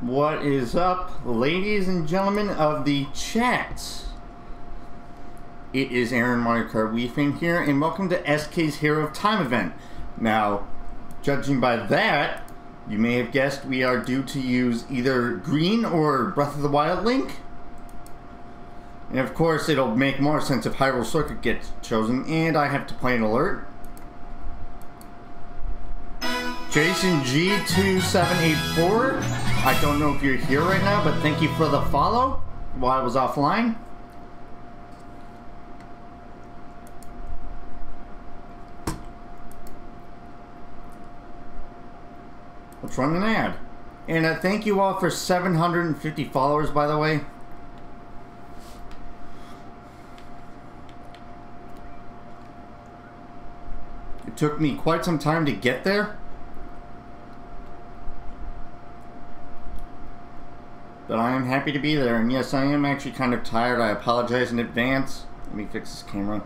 What is up, ladies and gentlemen of the chat? It is Aaron Wii Fan here, and welcome to SK's Hero of Time event. Now, judging by that, you may have guessed we are due to use either Green or Breath of the Wild Link. And of course, it'll make more sense if Hyrule Circuit gets chosen, and I have to play an alert. Jason G2784. I don't know if you're here right now, but thank you for the follow while I was offline. Let's run an ad. And uh, thank you all for 750 followers, by the way. It took me quite some time to get there. But I am happy to be there, and yes, I am actually kind of tired. I apologize in advance. Let me fix this camera.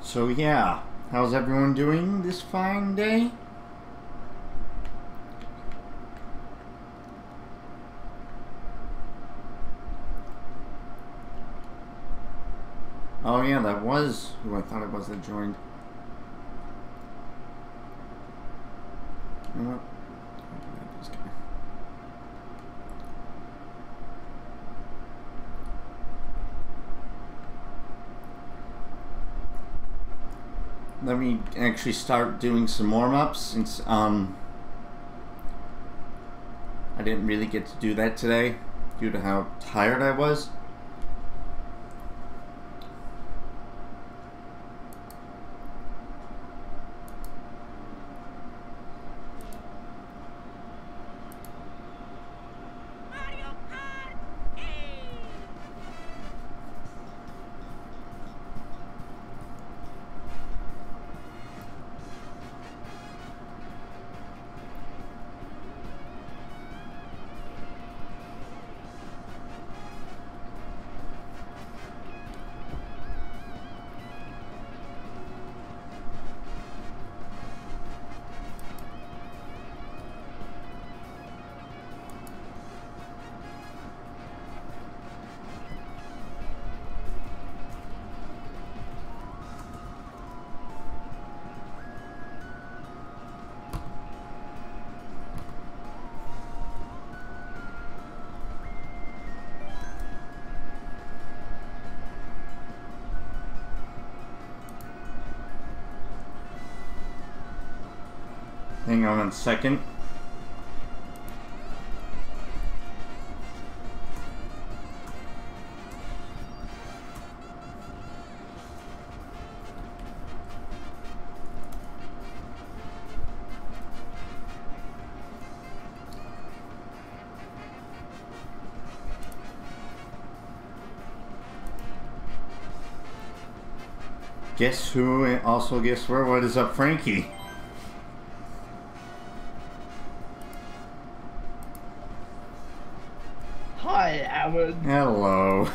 So yeah, how's everyone doing this fine day? Oh yeah, that was who I thought it was that joined. You know what? Let me actually start doing some warm-ups since um, I didn't really get to do that today due to how tired I was. On second. Guess who also guess where? What is up, Frankie? Hello.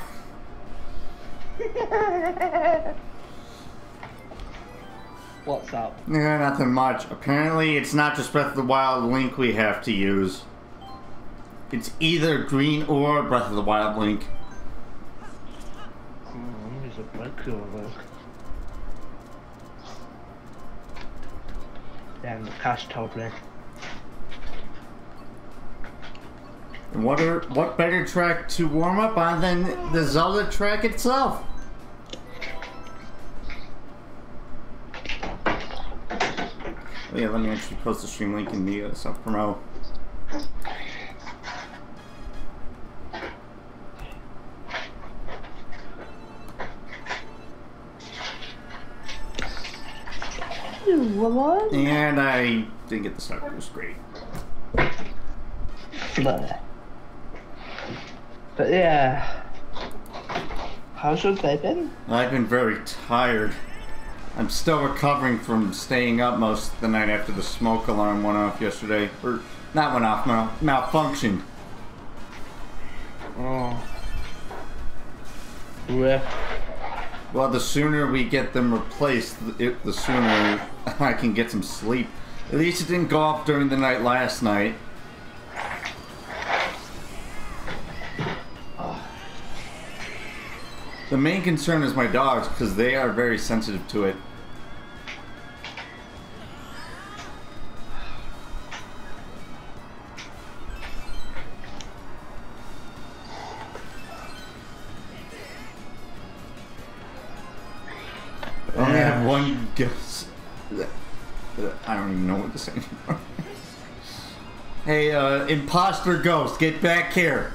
What's up? Yeah, nothing much. Apparently, it's not just Breath of the Wild Link we have to use. It's either Green or Breath of the Wild Link. Hmm, there's a break over. Damn, the cash told me. And what are what better track to warm up on than the Zelda track itself? Oh yeah, let me actually post the stream link in the uh, self promo. And I didn't get the start. It was great. But, but yeah. How's your day been? I've been very tired. I'm still recovering from staying up most of the night after the smoke alarm went off yesterday. Or, not went off, mal- malfunctioned. Oh. Rip. Well, the sooner we get them replaced, it, the sooner I can get some sleep. At least it didn't go off during the night last night. The main concern is my dogs because they are very sensitive to it. I only have one guess. I don't even know what to say anymore. hey, uh, imposter ghost, get back here.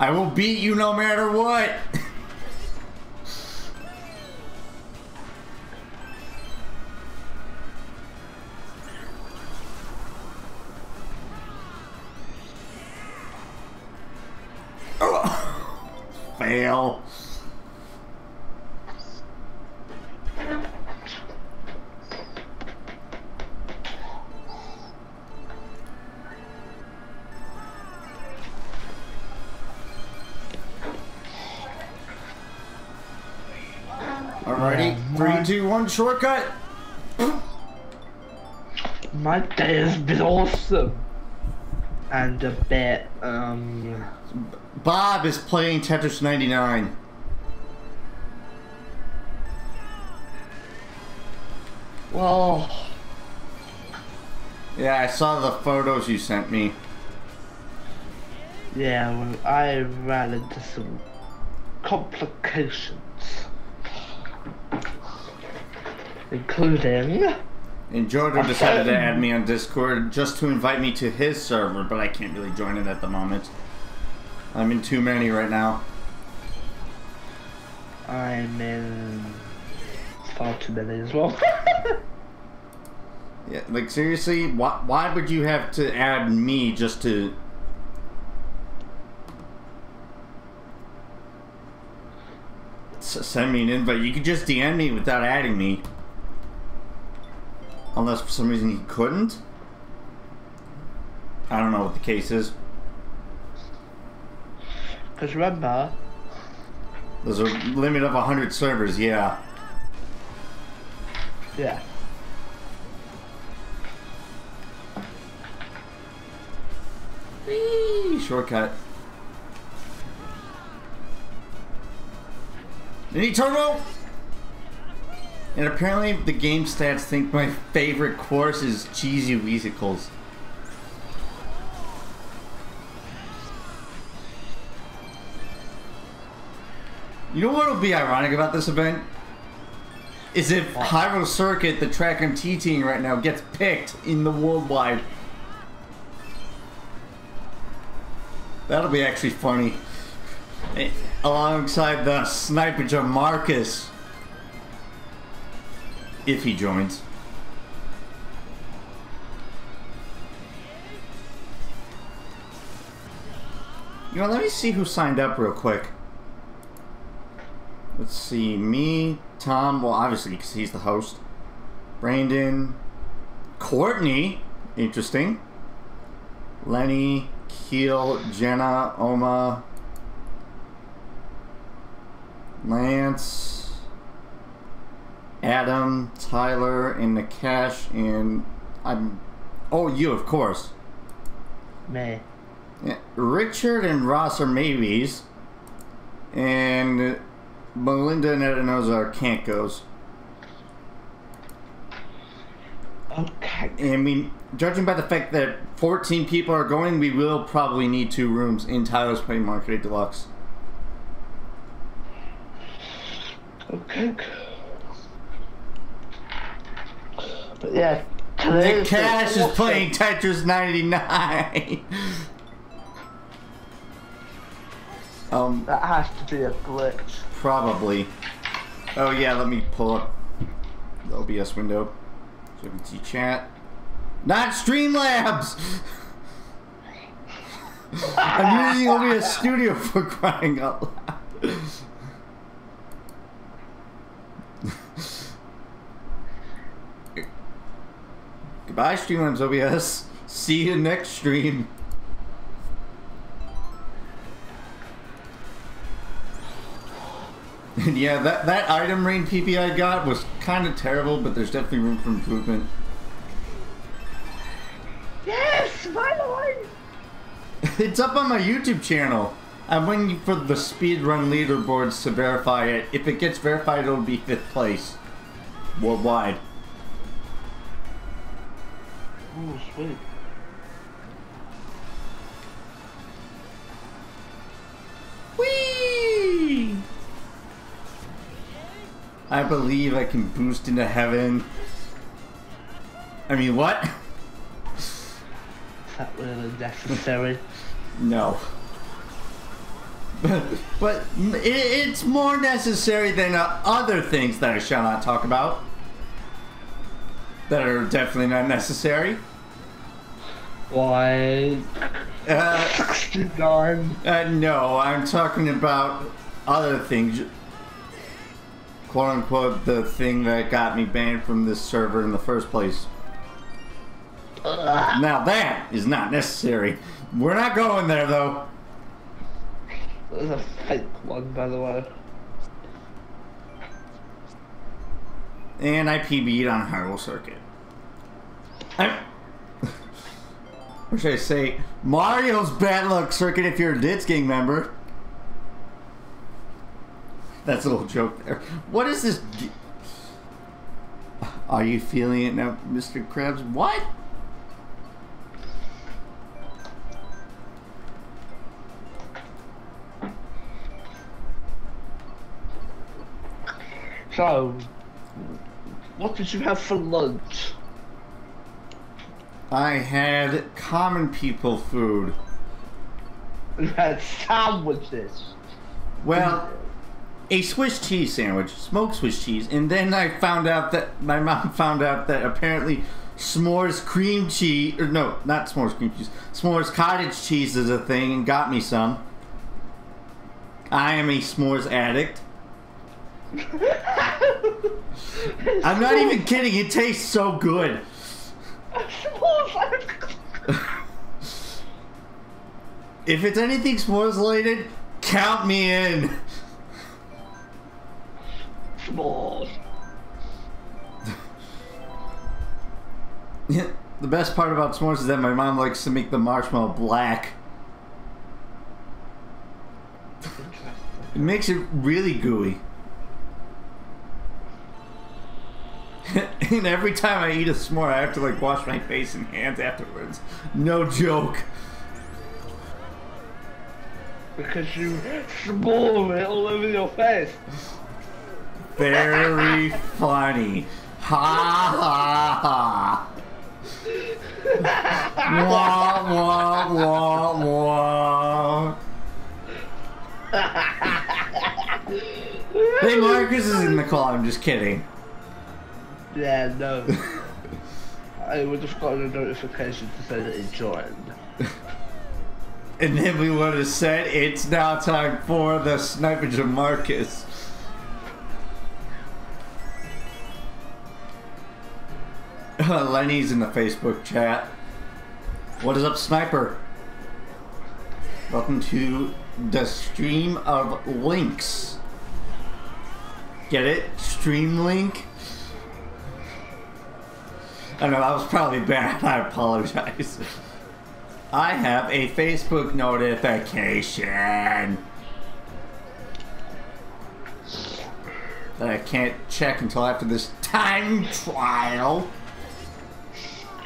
I will beat you no matter what. Fail. Alrighty, three, two, one, shortcut. My day has been awesome. And a bit, um. Bob is playing Tetris 99. Well, Yeah, I saw the photos you sent me. yeah, well, I ran into some complications. Including. And Jordan decided to add me on Discord just to invite me to his server, but I can't really join it at the moment. I'm in too many right now. I'm in far too many as well. Yeah, like seriously, why, why would you have to add me just to... S- send me an invite? You could just DM me without adding me. Unless for some reason he couldn't. I don't know what the case is. Because remember, There's a limit of 100 servers, yeah. yeah, Whee! Shortcut. Any turbo? And apparently the game stats think my favorite course is cheesy musicals. You know what would be ironic about this event? Is if Hyrule Circuit, the track I'm teaching right now, gets picked in the worldwide. That'll be actually funny. Eh, Alongside the sniper John Marcus. If he joins. You know, let me see who signed up real quick. Let's see, me, Tom, well, obviously, because he's the host. Brandon, Courtney, interesting. Lenny, Keel, Jenna, Oma, Lance, Adam, Tyler, and Nakash, and I'm. Oh, you, of course. me. Yeah, Richard and Ross are maybes, and Melinda and Edinoza are can't goes. Okay. I mean, judging by the fact that 14 people are going, we will probably need two rooms in Tyler's Play Market Deluxe. Okay. But yeah, today Nick Cash is playing Tetris 99. um, That has to be a glitch. Probably. Oh yeah, let me pull up the OBS window so I can see chat. Not Streamlabs! I'm using OBS Studio for crying out loud. Goodbye, Streamlabs OBS. See you next stream. yeah, that, that item rain PP I got was kind of terrible, but there's definitely room for improvement. Yes, finally! It's up on my YouTube channel. I'm waiting for the speedrun leaderboards to verify it. If it gets verified, it'll be fifth place worldwide. Oh, sweet. Whee! I believe I can boost into heaven. I mean, what? Is that really necessary? No. but it, it's more necessary than uh, other things that I shall not talk about. That are definitely not necessary. Why? Uh, 69. uh, no, I'm talking about other things. Quote unquote, the thing that got me banned from this server in the first place. Ugh. Now that is not necessary. We're not going there though. There's a fake one, by the way. And I PB'd on Hyrule Circuit. I, or should I say, Mario's Bad Luck Circuit if you're a Ditz Gang member. That's a little joke there. What is this? Are you feeling it now, Mr. Krabs? What? So, what did you have for lunch? I had common people food. You had sandwiches. Well, a Swiss cheese sandwich, smoked Swiss cheese, and then I found out that my mom found out that apparently s'mores cream cheese, or no, not s'mores cream cheese, s'mores cottage cheese is a thing, and got me some. I am a s'mores addict. I'm not even kidding. It tastes so good. If it's anything s'mores related, count me in. S'mores. Yeah, the best part about s'mores is that my mom likes to make the marshmallow black. It makes it really gooey. and every time I eat a s'more, I have to like wash my face and hands afterwards. No joke. Because you s'more it all over your face. Very funny. Ha ha ha. wah wah wah wah. Hey, Marcus is in the call. I'm just kidding. Yeah, no. I would have gotten a notification to say that he joined. And then we would have said it's now time for the sniper to Marcus. Lenny's in the Facebook chat. What is up, sniper? Welcome to the stream of links. Get it? Stream link? I know that was probably bad. I apologize. I have a Facebook notification that I can't check until after this time trial.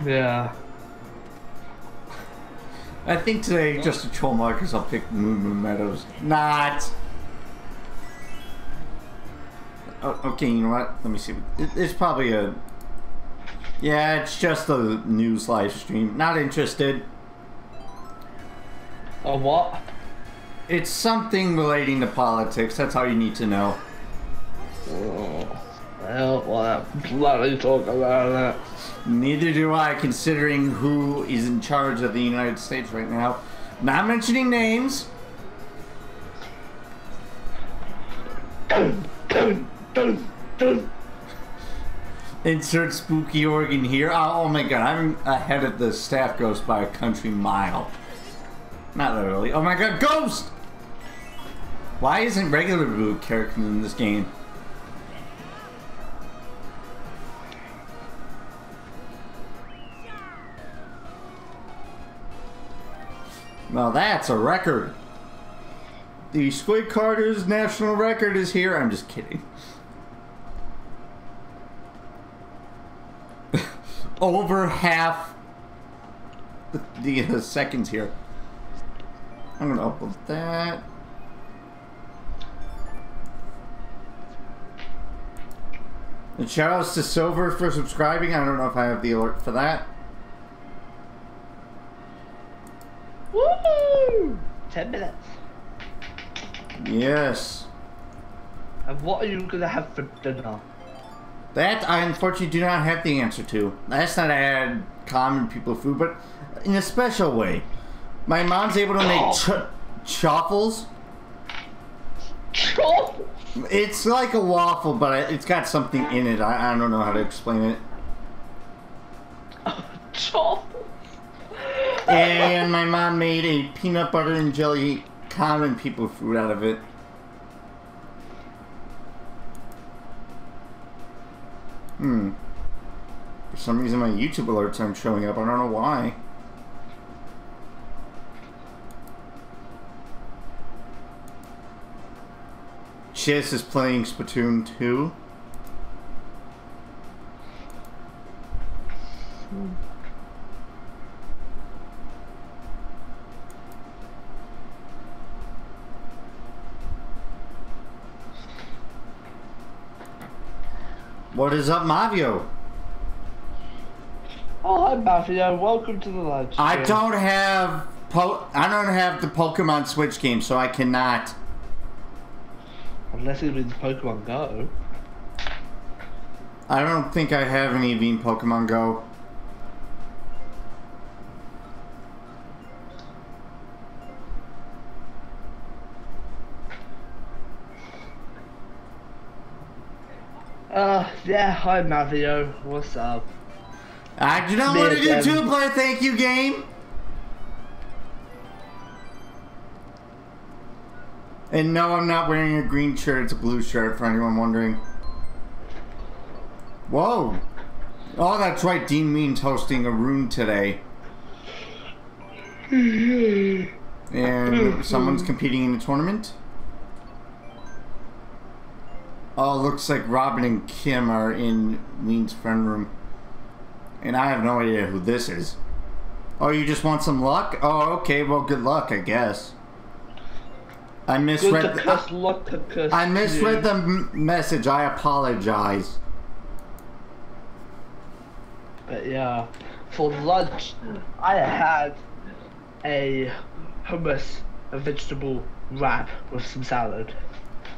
Yeah. I think today, just to troll Marcus, I'll pick Moon Moon Meadows. Not. Oh, okay, you know what? Let me see. It- It's probably a. Yeah, it's just a news live stream. Not interested. A what? It's something relating to politics. That's all you need to know. Oh, I don't want to bloody talk about that. Neither do I, considering who is in charge of the United States right now. Not mentioning names. Insert spooky organ here. Oh, oh my god, I'm ahead of the staff ghost by a country mile. Not literally. Oh my god, ghost! Why isn't regular blue character in this game? Now that's a record. The Squid Karters' national record is here. I'm just kidding. Over half the, uh, seconds here. I'm gonna upload that. And shout outs to Silver for subscribing. I don't know if I have the alert for that. Woo! Ten minutes. Yes. And what are you gonna have for dinner? That I unfortunately do not have the answer to. Night I had common people food, but in a special way. My mom's able to make oh. ch- chaffles. Chop! It's like a waffle, but it's got something in it. I, I don't know how to explain it. Chop! And my mom made a peanut butter and jelly common people food out of it. Hmm. For some reason my YouTube alerts aren't showing up. I don't know why. Chess is playing Splatoon 2. What is up, Mavio? Oh, hi Mafia, welcome to the live stream. I don't have po- I don't have the Pokemon Switch game, so I cannot. Unless it means Pokemon Go. I don't think I have any Eevee in Pokemon Go. Uh, yeah, hi Mavio, what's up? I do not want to do two player thank you game. And no, I'm not wearing a green shirt. It's a blue shirt for anyone wondering. Whoa. Oh, that's right. Dean Mean's hosting a room today. And someone's competing in a tournament. Oh, looks like Robin and Kim are in Mean's friend room. And I have no idea who this is. Oh, you just want some luck? Oh, okay. Well, good luck, I guess. I misread. the- cuss, cuss. I misread you. the m- message. I apologize. But yeah, for lunch, I had a hummus, a vegetable wrap with some salad.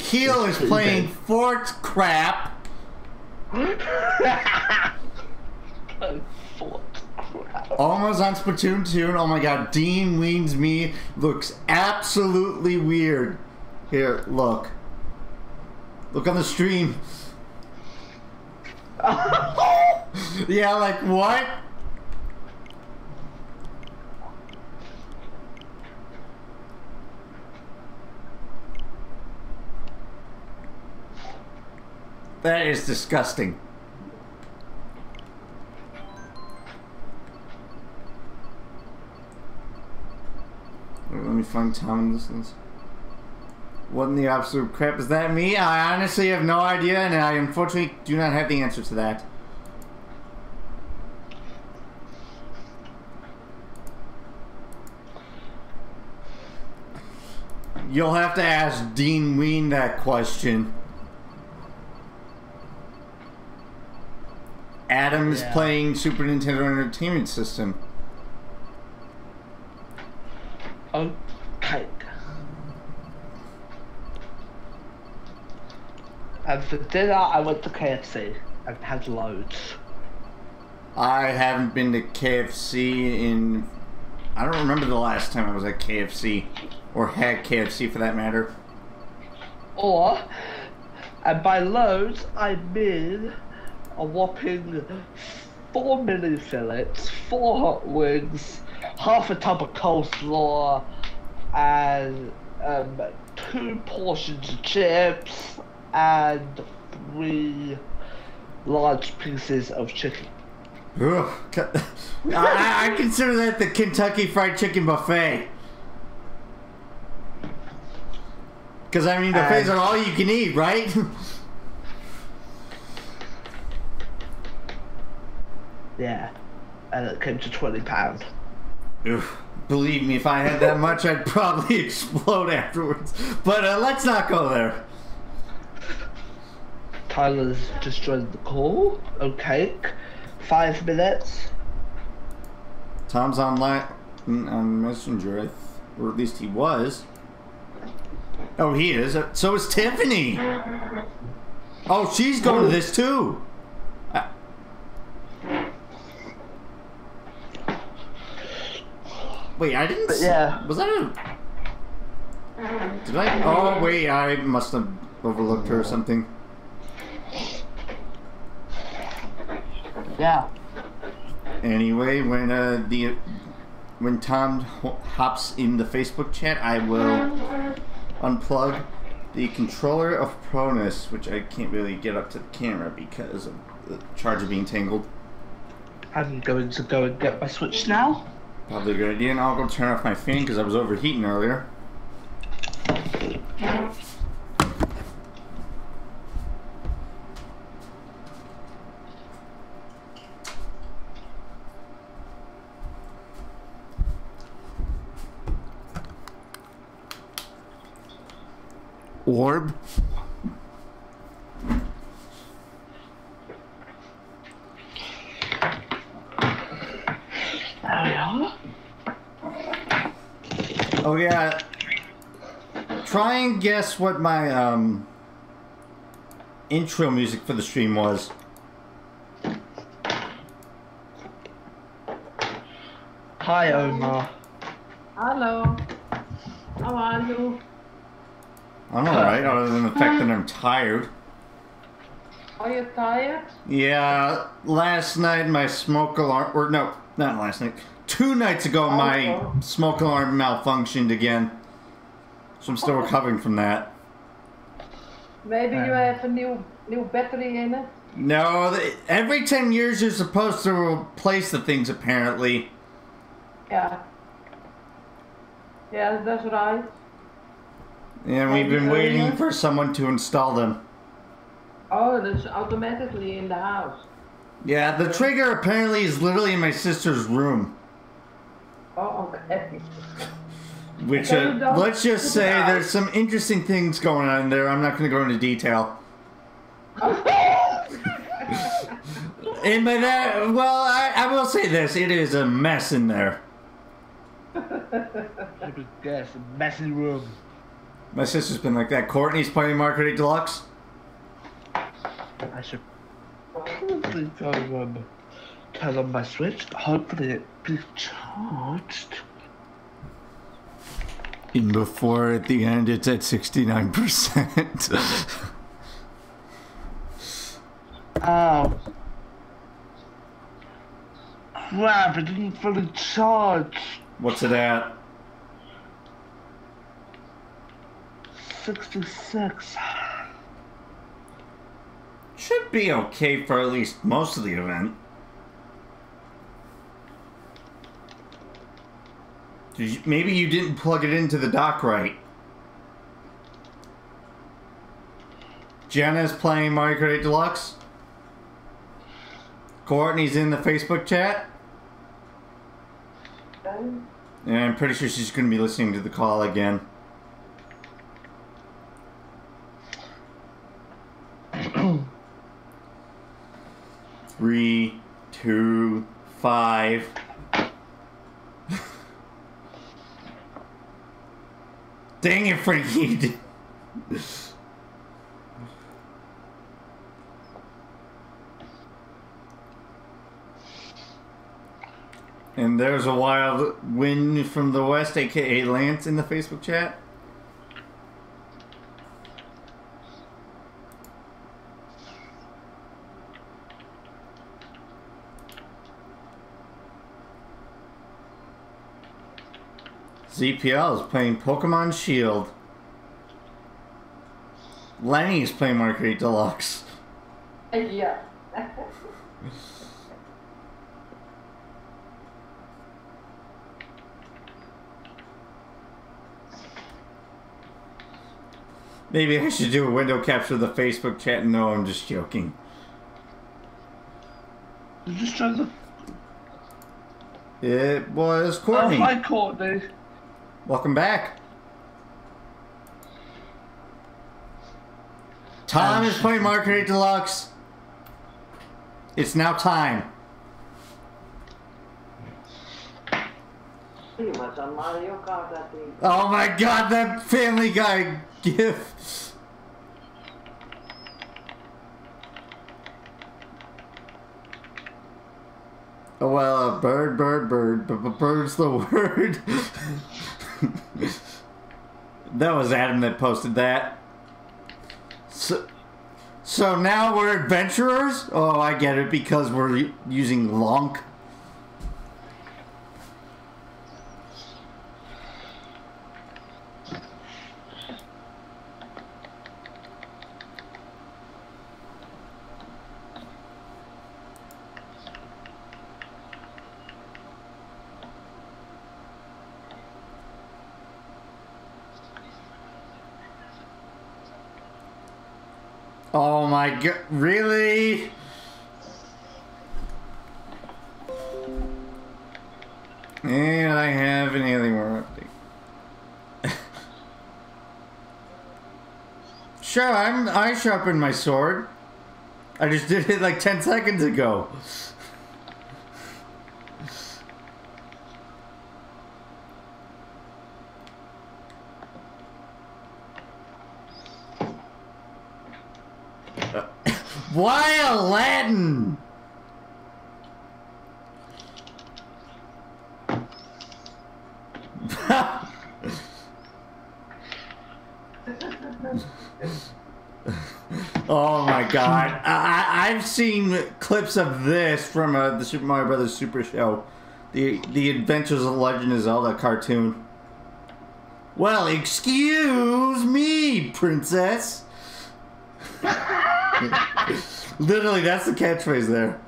Keel is playing pretty Fort Crap. Fort crap. Almost on Splatoon 2. Oh my god, Dean Weens Me looks absolutely weird. Here, look. Look on the stream. Yeah, like what? That is disgusting. Wait, let me find time in this list. What in the absolute crap is that me? I honestly have no idea, and I unfortunately do not have the answer to that. You'll have to ask Dean Ween that question. Is Yeah. playing Super Nintendo Entertainment System. Oh, okay. And for dinner, I went to KFC and had loads. I haven't been to KFC in. I don't remember the last time I was at KFC. Or had KFC for that matter. Or, and by loads, I mean a whopping four mini fillets, four hot wings, half a tub of coleslaw, and um, two portions of chips, and three large pieces of chicken. Ugh. I, I consider that the Kentucky Fried Chicken buffet. Because I mean, buffets And- are all you can eat, right? Yeah, and it came to twenty pound. Believe me, if I had that much, I'd probably explode afterwards. But uh, let's not go there. Tyler's just joined the call. Okay, five minutes. Tom's online on Messenger, or at least he was. Oh, he is. So is Tiffany. Oh, she's going to this too. Wait, I didn't. But yeah. Was that a? Did I? Oh wait, I must have overlooked her or something. Yeah. Anyway, when uh, the when Tom hops in the Facebook chat, I will unplug the controller of Pronus, which I can't really get up to the camera because of the charger being tangled. I'm going to go and get my switch now. Probably a good idea, and I'll go turn off my fan because I was overheating earlier. Orb? There. Oh yeah. Try and guess what my um intro music for the stream was. Hi, Omar. Hello. How are you? I'm alright, other than the fact that I'm tired. Are you tired? Yeah, last night my smoke alarm, or no, not last night. Two nights ago, oh, my Oh. smoke alarm malfunctioned again. So I'm still oh. recovering from that. Maybe you um, have a new new battery in it. No, every 10 years you're supposed to replace the things apparently. Yeah. Yeah, that's right. And we've been Oh, waiting for someone to install them. Oh, that's automatically in the house. Yeah, the trigger apparently is literally in my sister's room. Oh, okay. Which, uh, let's just say out. there's some interesting things going on there. I'm not going to go into detail. And by that, well, I, I will say this: it is a mess in there. Let me guess, a messy room. My sister's been like that. Courtney's playing Mario Kart 8 Deluxe. I should probably go um, turn on my switch. Hopefully it be charged. And before at the end, it's at 69%. Oh. Crap, it didn't fully charge. What's it at? 66. Should be okay for at least most of the event. Maybe you didn't plug it into the dock right. Jenna's playing Mario Kart 8 Deluxe. Courtney's in the Facebook chat. And I'm pretty sure she's going to be listening to the call again. Three, two, five. Dang it, Frankie. And there's a wild wind from the west, aka Lance, in the Facebook chat. ZPL is playing Pokemon Shield. Lenny is playing Mario Kart Deluxe. Uh, yeah. Maybe I should do a window capture of the Facebook chat. No, I'm just joking. I'm just trying to. It was Courtney. Oh, Courtney. hi, Courtney. Welcome back. Tom is playing Mario Kart Deluxe. It's now time. Pretty much on Mario Kart, I think. Oh my god, that Family Guy gif. Oh well, uh, bird, bird, bird, b- b- bird's the word. that was Adam that posted that. So, so now we're adventurers? Oh, I get it because we're using Lonk. Oh my god, really? And I have an Alienware update. sure, I'm I sharpened my sword. I just did it like 10 seconds ago. Why Aladdin? oh my god. I, I've seen clips of this from uh, the Super Mario Brothers Super Show. The, the Adventures of Legend of Zelda cartoon. Well, excuse me, princess. Literally, that's the catchphrase there.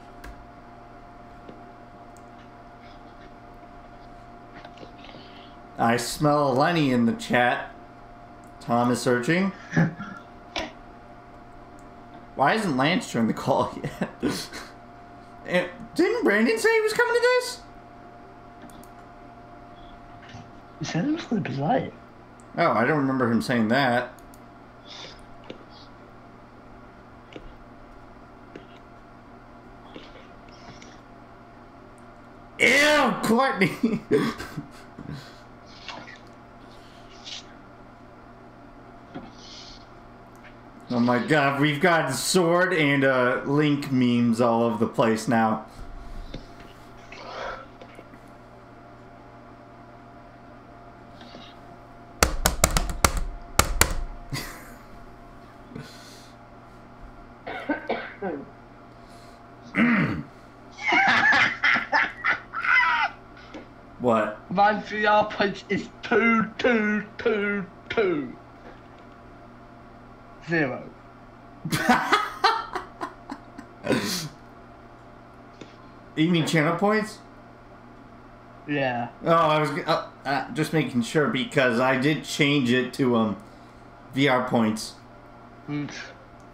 I smell Lenny in the chat. Tom is searching. Why isn't Lance joined the call yet? Didn't Brandon say he was coming to this? He said it was going to be late. Oh, I don't remember him saying that. Ew, Courtney. oh my god, we've got sword and uh, link memes all over the place now. What? My VR point is two, two, two, two. Zero. You mean channel points? Yeah. Oh, I was uh, uh, just making sure because I did change it to um VR points Mm.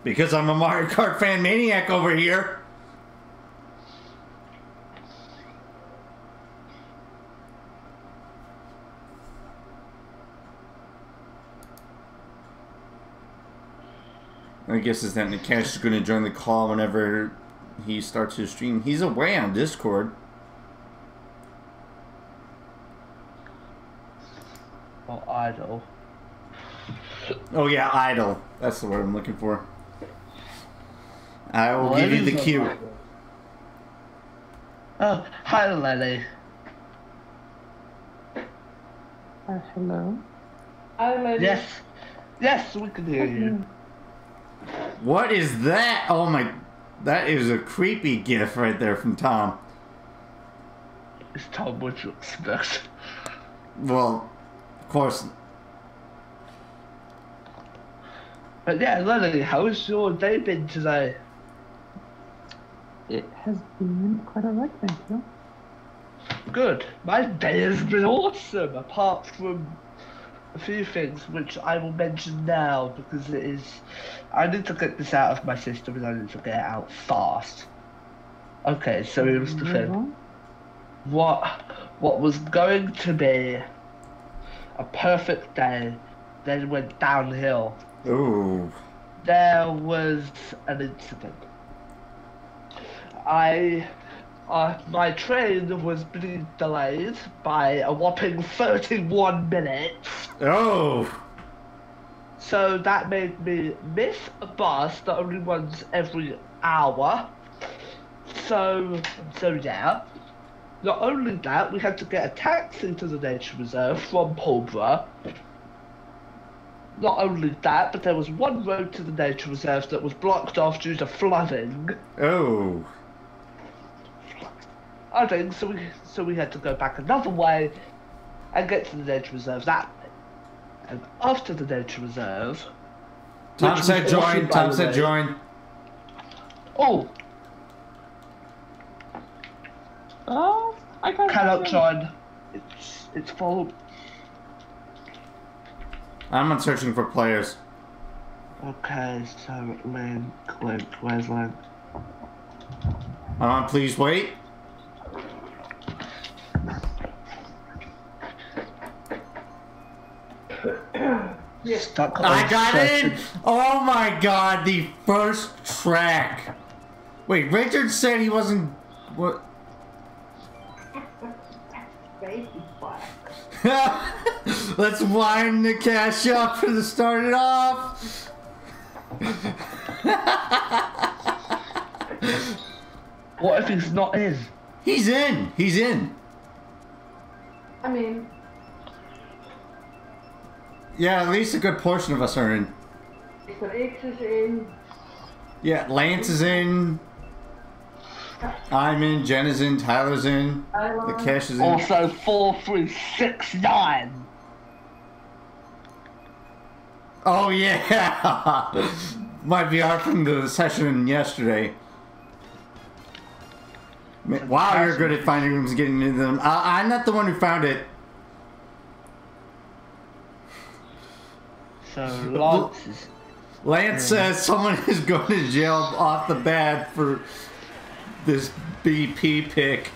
because I'm a Mario Kart fan maniac over here. I guess is that Nikesh is going to join the call whenever he starts his stream. He's away on Discord. Oh, idle. Oh yeah, idle. That's the word I'm looking for. I will Well, give you the is a- cue. Oh, hi, Lenny. Uh, hello. Hi, lady. Yes. Yes, we can hear you. What is that? Oh my, that is a creepy gif right there from Tom. It's Tom, what you expect? Well, of course. But yeah, Lenny, how's your day been today? It has been quite alright, thank you. Good. My day has been awesome, apart from a few things which I will mention now because it is. I need to get this out of my system and I need to get it out fast. Okay, so here's the Move thing. What, what was going to be a perfect day then went downhill. Ooh. There was an incident. I, uh, my train was being delayed by a whopping 31 minutes. Oh. So that made me miss a bus that only runs every hour. So, so yeah. Not only that, we had to get a taxi to the nature reserve from Pulborough. Not only that, but there was one road to the nature reserve that was blocked off due to flooding. Oh. Flooding, so we so we had to go back another way and get to the nature reserve that way. And after the nature reserve, Tom Which said join. by Tom said join. oh, Oh, I got cannot join. It's it's full. I'm not searching for players. Okay, so link, link, where's link? Uh, please wait. Stuck I got session. in. Oh my god, the first track. Wait, Richard said he wasn't. What? Let's wind Nikesh up to start it off. What if he's not in? He's in. He's in. I mean, Yeah, at least a good portion of us are in. Mr. X is in. Yeah, Lance is in. I'm in. Jen is in. Tyler's in. The cash is in. Also, four, three, six, nine. Oh yeah. Might be hard from the session yesterday. Wow, you're good at finding rooms and getting into them. I- I'm not the one who found it. So Lance. Lance says someone is going to jail off the bat for this BP pick.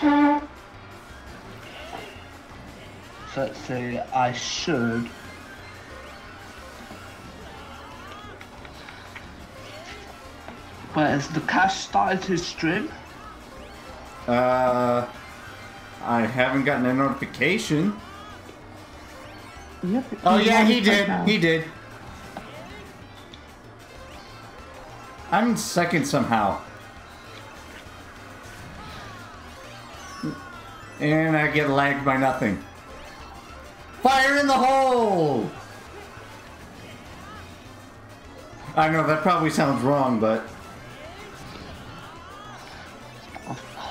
So let's see. I should. Wait, has Nikesh started his stream? Uh, I haven't gotten a notification. Yep. Oh yeah, he did. now. He did. I'm in second somehow. And I get lagged by nothing. Fire in the hole! I know that probably sounds wrong, but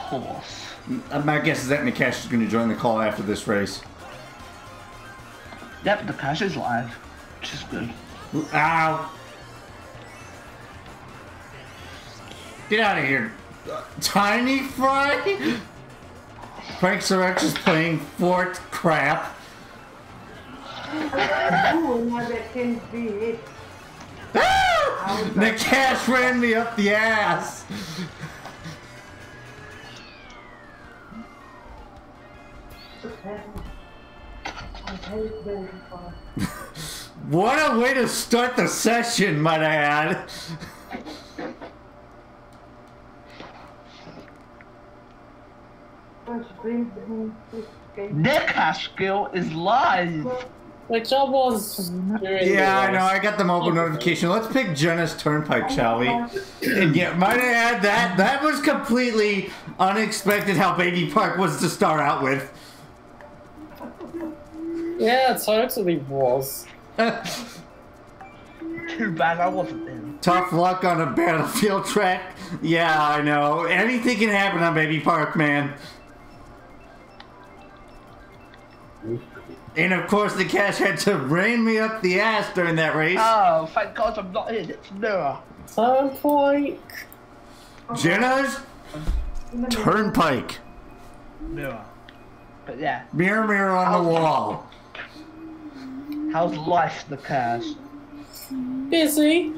Course. uh, my guess is that Nikesh is going to join the call after this race. Yep, Nikesh is live, which is good. Ow! Get out of here, Tiny Fry! Frank Surex is playing Fort Crap. Ooh, now that can be it. Ah! Nikesh ran me up the ass! What a way to start the session, might I add. First bring him this game. Their cash skill is live! Which I was Yeah, I know, I got the mobile notification. Let's pick Jenna's Turnpike, shall we? And yeah, might I add that that was completely unexpected how Baby Park was to start out with. Yeah, it totally was. Too bad I wasn't in. Tough luck on a battlefield track. Yeah, I know. Anything can happen on Baby Park, man. And of course, Nikesh had to rein me up the ass during that race. Oh, thank God I'm not in. It's Mirror. Turnpike. Jenna's In the middle. Turnpike. Mirror. But yeah, Mirror, mirror on the oh. wall. How's life Nikesh? Busy.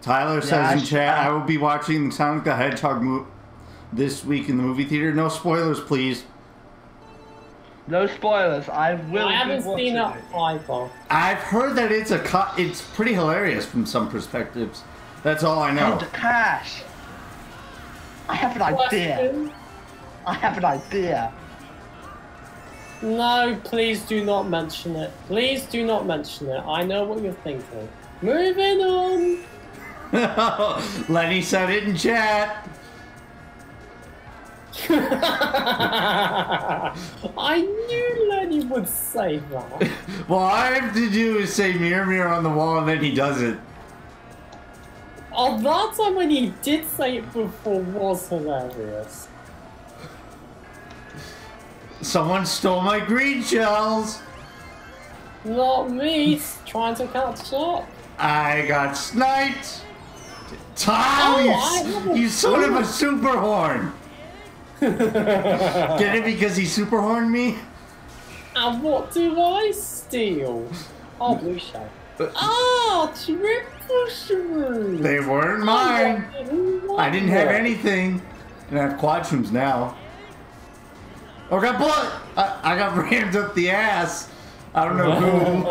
Tyler says Yeah, in chat, I will be watching Sonic the Hedgehog mo- this week in the movie theater. No spoilers, please. No spoilers. I will. I haven't watching seen it it. either. I've heard that it's a co- it's pretty hilarious from some perspectives. That's all I know. the cash. I have an idea. I have an idea. No, please do not mention it. Please do not mention it. I know what you're thinking. Moving on. Lenny said it in chat. I knew Lenny would say that. Well, all I have to do is say mirror, mirror on the wall, and then he does it. Oh, that time when he did say it before was hilarious. Someone stole my green shells. Not me, trying to catch up. I got sniped. Tom, Oh, you, you son of a super horn. Get it because he super horned me? And what do I steal? Oh, blue shell. Ah, triple shroom. They weren't mine. I didn't have anything. And I have quadrooms now. Oh, I got bullet. I, I got rammed up the ass. I don't know who.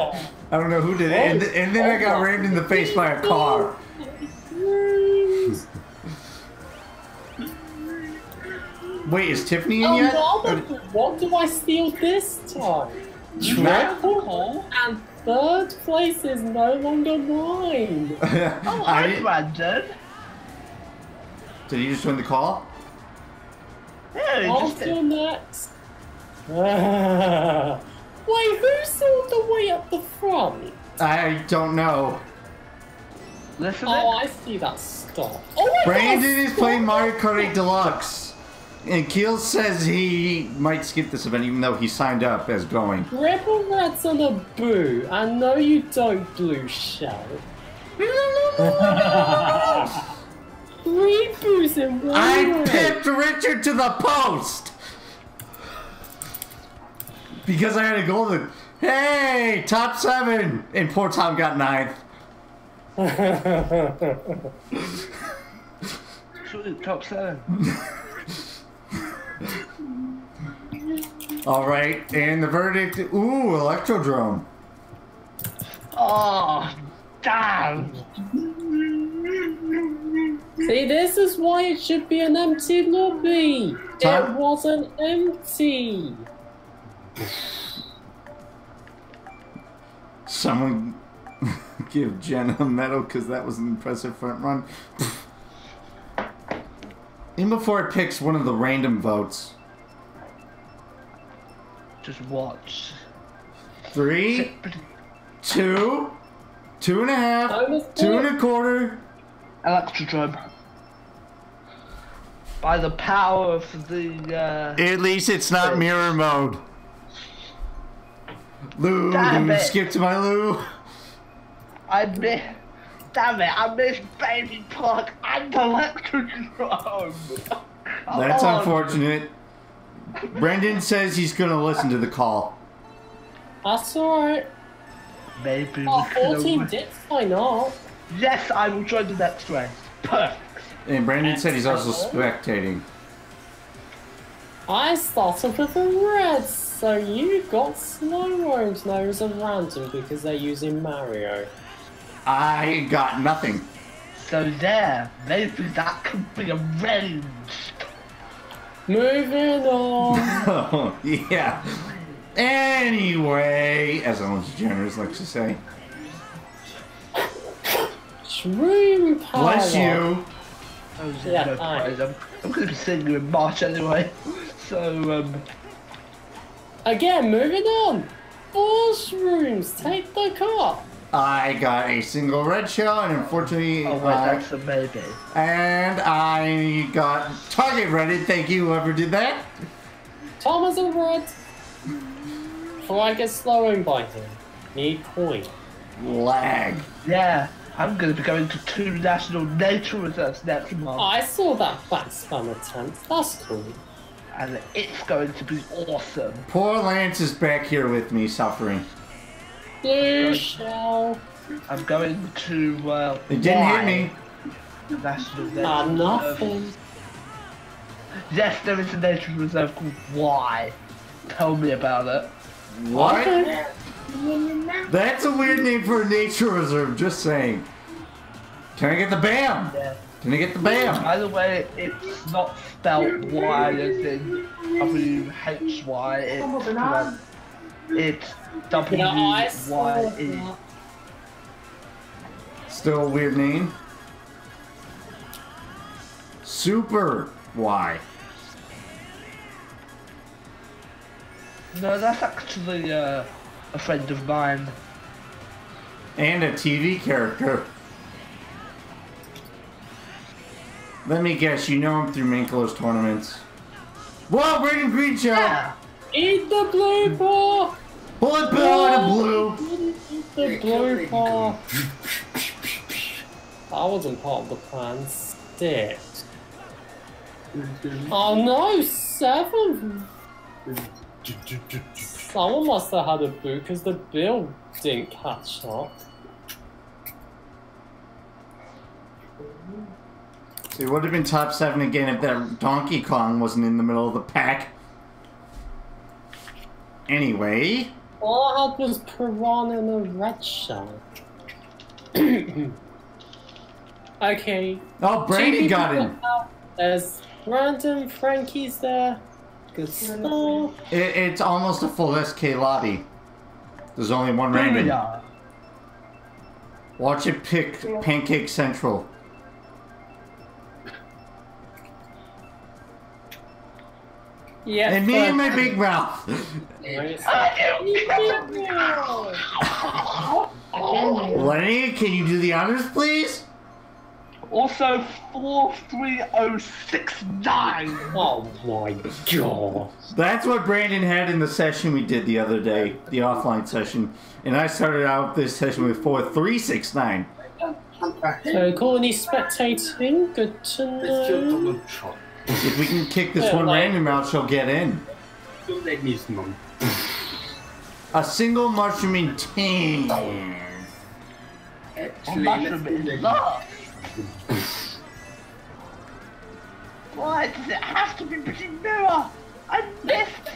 I don't know who did it. And, th- and then I got rammed in the face by a car. Wait, is Tiffany in Oh, yet? what do I steal this time? Matt? Triple and third place is no longer mine. Oh, I I'm didn't- did you just win the call? Yeah, On just to next. Wait, who's all the way up the front? I don't know. listen. Oh, I see that stop. Oh Brandon God, is playing stop. Mario Kart 8 Deluxe. And Keel says he might skip this event even though he signed up as going. Rebel Rat's on a boo, I know you don't, Blue Shell. Three boos in one I row. pipped Richard to the post! Because I had a golden. Hey, top seven! And poor Tom got ninth. Shoot, top seven. Alright, and the verdict. Ooh, Electrodrome. Oh, damn. See, this is why it should be an empty lobby. It wasn't empty. Someone give Jenna a medal because that was an impressive front run. In before it picks one of the random votes. Just watch. Three, two, two and a half, Bonus two point. and a quarter. Electrodrome. By the power of the, uh... At least it's not mirror mode. Lou, Damn Lou, it. skip to my Lou. I miss... Damn it, I miss Baby Park and Electrodrome. Come That's on. unfortunate. Brendan says he's gonna listen to the call. That's alright. Maybe Oh, we could 14 have- did sign. Yes, I will join the next race. Perfect. And Brandon said he's also spectating. I started with a red, so you got Snow Orange Nose and Random because they're using Mario. I got nothing. So there, maybe that could be arranged. Moving on. Oh, yeah. Anyway, as Ellen DeGeneres likes to say. Shroom power. Bless you. Oh, Yeah, no I'm, I'm going to be seeing you in March anyway. So, um, Again, moving on. Four shrooms, take the car. I got a single red shell, and unfortunately, oh wait, uh, that's a maybe. and I got target ready. Thank you, whoever did that. Thomas and red. Before I get slowing by him, need point. Lag. Yeah, I'm going to be going to two national nature reserves next month, I saw that back spam attempt. That's cool. And it's going to be awesome. Poor Lance is back here with me suffering. Blue shell. I'm going to. Uh, It didn't hit me. National nature reserve. nothing. Yes, there is a nature reserve called Wye. Tell me about it. What? That's a weird name for a nature reserve, just saying. Can I get the BAM? Yeah. Can I get the BAM? By the way, it's not spelled Y as in W H Y. It's Come on, it's You W know, I saw Y E. that. Still a weird name. Super Y. No, that's actually uh, a friend of mine. And a TV character. Let me guess, you know him through Mankelo's tournaments. Whoa, Braden Green Shell! Yeah. Eat the blue ball! Bullet Bill and a blue! Eat the blue ball! That wasn't part of the plan. Stick. Oh no, seven! Someone must have had a boot because the bill didn't catch up. It would have been top seven again if that Donkey Kong wasn't in the middle of the pack. Anyway, All I had was piranha and a red shell. okay. oh, Brandon two got people in. out. There's Brandon, Frankie's there. Good stuff. It, it's almost a full SK lobby. There's only one random. Watch it pick Pancake Central. Yeah. And me and my big mouth. Nice. Lenny, can you do the honors, please? Also, 43069. Oh my god. That's what Brandon had in the session we did the other day, the offline session. And I started out this session with 4369. So, Courtney spectating. Good to know. If we can kick this one random out, she'll get in. A single mushroom in 10. Mushroom is love. Why does it have to be pretty mirror? I missed.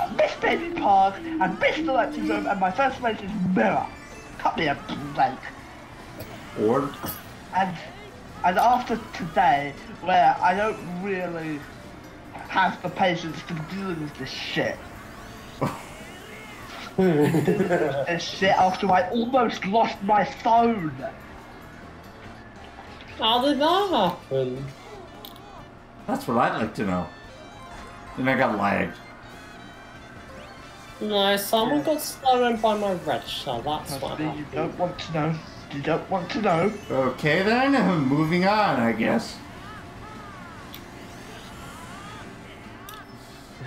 I missed Baby Park, I missed the lecture room, and my first place is mirror. Cut me a break. Or And and after today, where I don't really have the patience to deal with this shit. this shit after I almost lost my phone. How did that happen? that's what I'd like to know. Then I got lagged. No, someone got stolen by my red shell. That's what You happened. don't want to know. You don't want to know. Okay then, moving on, I guess.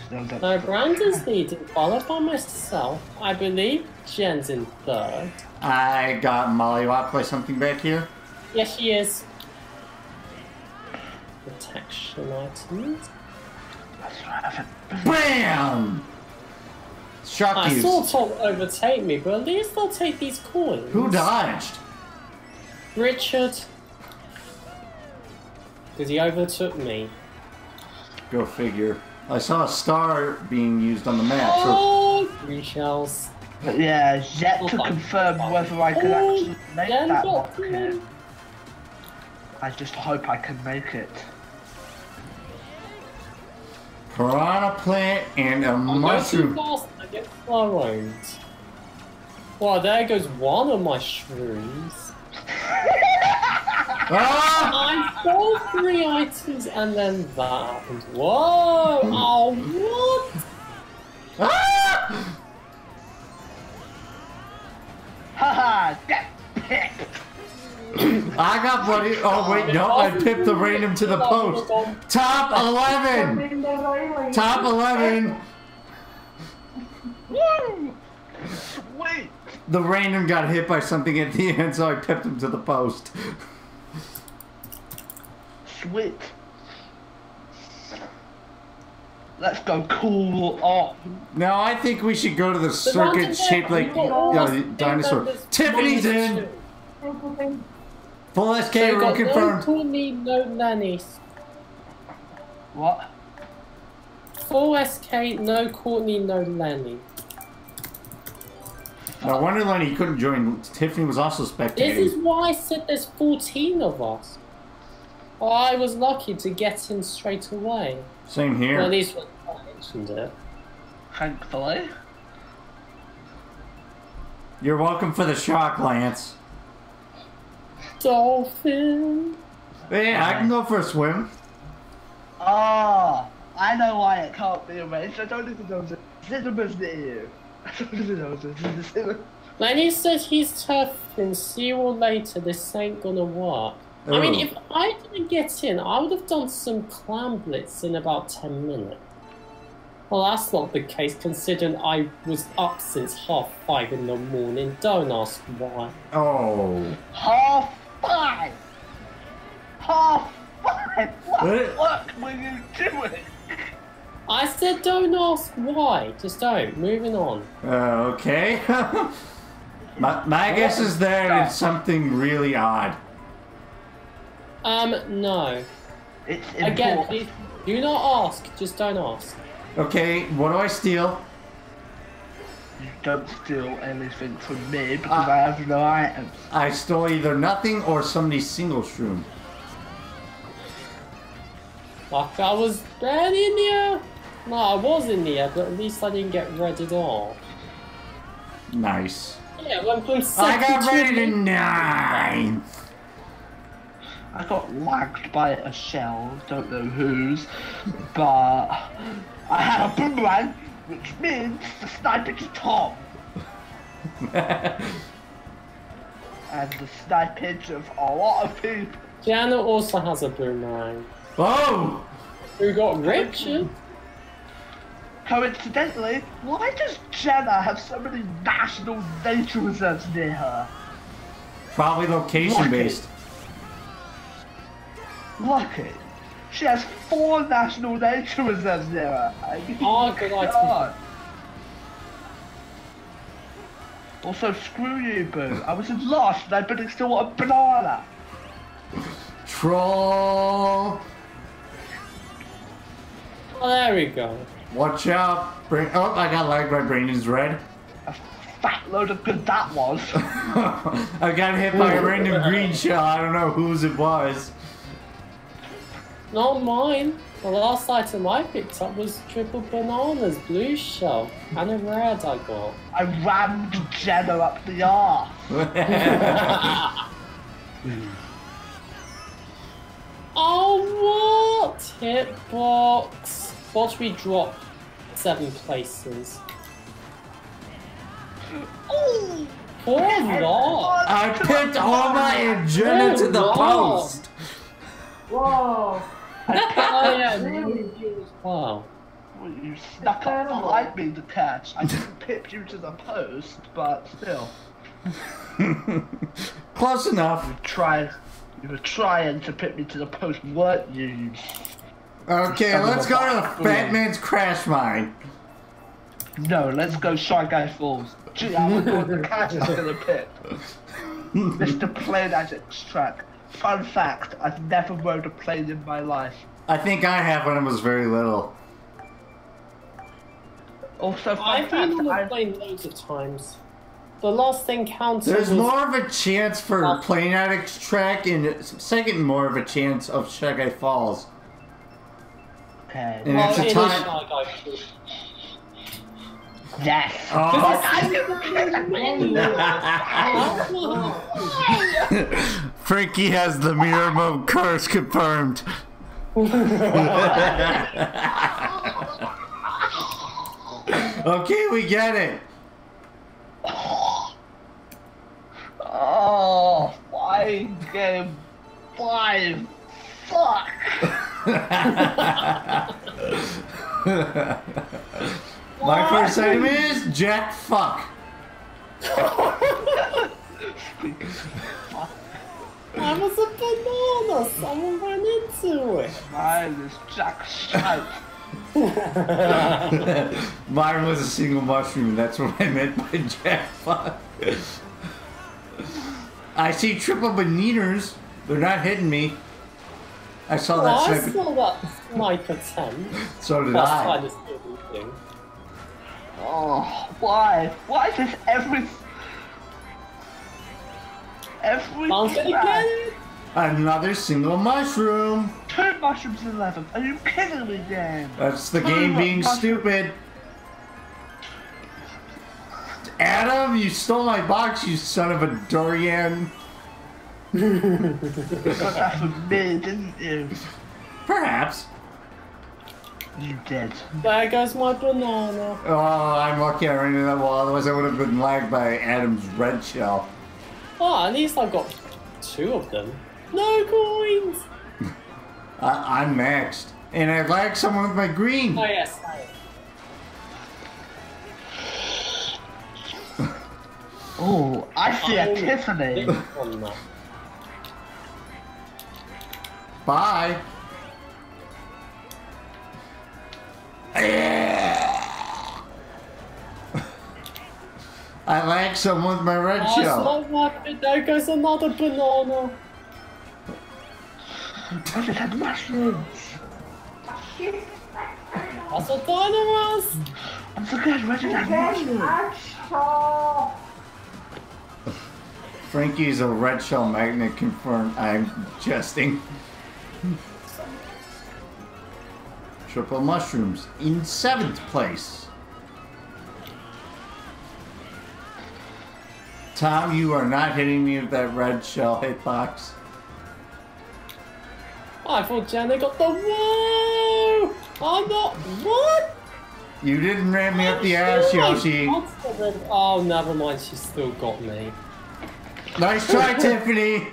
There's no No, Brandon's leading, followed by myself. I believe Jen's in third. I got mollywopped by something back here. Yes, she is. Protection items. BAM! Shock I use. saw Tom overtake me, but at least I'll take these coins. Who dodged? Richard. Because he overtook me. Go figure. I saw a star being used on the map. So Oh, three shells. Yeah, yet oh to confirm whether I can Oh, actually make Jen that rocket. I just hope I can make it. piranha plant and a I'm going too mushroom. fast. I get flowed. Well, there goes one of my shrooms ah! I sold three items and then that happened. Whoa! Oh, what? Ah! Haha! That! I got bloody. Oh wait, no! I pipped the random to the post. Top eleven. Top eleven. Woo! Wait the random got hit by something at the end, so I pipped him to the post. Sweet. Let's go cool off. Now I think we should go to the The circuit shaped like you've yeah, the the team dinosaur. Tiffany's minus in. two. Full SK So you room got no confirmed. Courtney, no Lenny. What? Full SK, no Courtney, no Lenny. No wonder Lenny couldn't join. Tiffany was also spectating. This is why I said there's 14 of us. I was lucky to get in straight away. Same Well, at here. least when I mentioned it. Thankfully. You're welcome for the shock, Lance. Dolphin. Hey, I can go for a swim. Ah, I know why it can't be a arranged. I don't even know the cinemas near you. I don't even know the the cinema. Lenny said he's tough and see you all later. This ain't gonna work. I mean, Oh. if I didn't get in, I would have done some clam blitz in about 10 minutes. Well, that's not the case considering I was up since half five in the morning. Don't ask why. Oh. Half five. Half five. What What? work were you doing? I said don't ask why. Just don't. Moving on. Uh, okay. my, my guess is that it's something really odd. Um, no. It's Again, important. do not ask. Just don't ask. Okay, what do I steal? You don't steal anything from me because Ah. I have no items. I stole either nothing or somebody's single shroom. Fuck, I was red in here. No, I was in here, but at least I didn't get redded off. Nice. Yeah, went from I got to ready to ninth. I got lagged by a shell, don't know whose, but I had a boomerang, which means the sniper is Tom. and the snipage of a lot of people. Jana also has a boomerang. Oh! Who got Richard? Coincidentally, why does Jenna have so many national nature reserves near her? Probably location Lucky. based. Lucky. She has four national nature reserves near her. I mean, Oh, good idea. God. Also, screw you, Boo. I was in lost and I bet still a banana. Troll! Oh, there we go. Watch out! Bring oh, I got lagged by Brandon's red. A fat load of good that was. I got hit by a random green shell. I don't know whose it was. Not mine. The last item I picked up was triple bananas, blue shell, and a red I got. I rammed Jenna up the arse. Oh, what? Hitbox. Watch me drop seven places. Ooh! Poor lot. I picked all my agenda to the Oh, no. post. Whoa. Oh, yeah. Really? Oh. Wow. Well, you snuck up behind me to catch. I didn't pip you to the post, but still. Close enough. Try. You were trying to pip me to the post, weren't you? you Okay, let's go to the fuck. Fat Man's Crash Mine. No, let's go Shy Guy Falls. Gee, I was going to catch us in the pit. Mr. Plane Addicts track. Fun fact, I've never rode a plane in my life. I think I have when I was very little. Also, fun I've fact, been on the I, plane loads of times. The last encounter There's was There's more of a chance for Oh. Plane Addicts track, and second, more of a chance of Shy Guy Falls. Okay. And well, it's oh, a it is oh time- Shy Guy Falls. Yes. Oh. Frankie has the mirror mode curse confirmed. okay, we get it. Oh, five game five. Fuck. My first item is Jack Fuck. I was a banana. Someone ran into it. Mine is Jack Stripe. Mine was a single mushroom. That's what I meant by Jack Fuck. I see triple bananas. They're not hitting me. I saw Well, that oh, I sniper. saw that snipe attempt. So did That's I. kind of stupid thing. Oh, why? Why is this every... Every I'm gonna track- get it. Another single mushroom. Two mushrooms in 11. Are you kidding me, Dan? That's the game being stupid. Adam, you stole my box, you son of a durian. You got that from me, didn't you? Perhaps. You did. There goes my banana. Oh, I'm lucky I ran into that wall, otherwise I would have been lagged by Adam's red shell. Oh, at least I've got two of them. No coins. I- I'm next. And I lagged someone with my green. Oh yes. Oh, I see a Oh, Tiffany. This one, though. Bye. I like someone with my red Oh, it's shell. not worth There goes another banana. I just had mushrooms. That's a. I'm so glad Reggie had mushrooms. Frankie's a red shell magnet confirmed. I'm jesting. Hmm. Triple mushrooms in seventh place. Tom, you are not hitting me with that red shell hitbox. I thought Jenna got the whoa. I'm not. What? You didn't ram me up the I'm ass, Yoshi. got the red- Oh, never mind. She still got me. Nice try, Tiffany.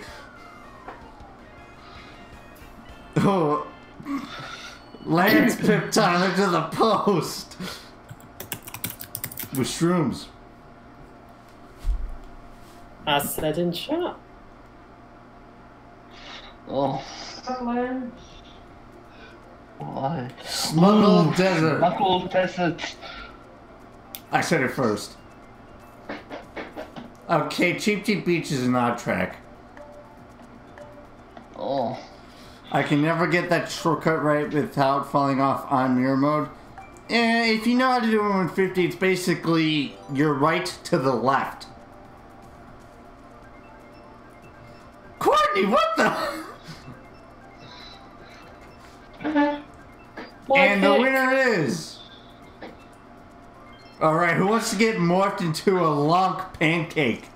Oh. Lance Pip Tyler to the post. With shrooms. I said in chat. Oh, Scotland. why? Smuggle Desert. Knuckle Desert. I said it first. Okay, Cheep Cheep Beach is an odd track. Oh, I can never get that shortcut right without falling off on mirror mode. And if you know how to do it in 150, it's basically your right to the left. Courtney, what the? And the winner is. Alright, who wants to get morphed into a lunk pancake?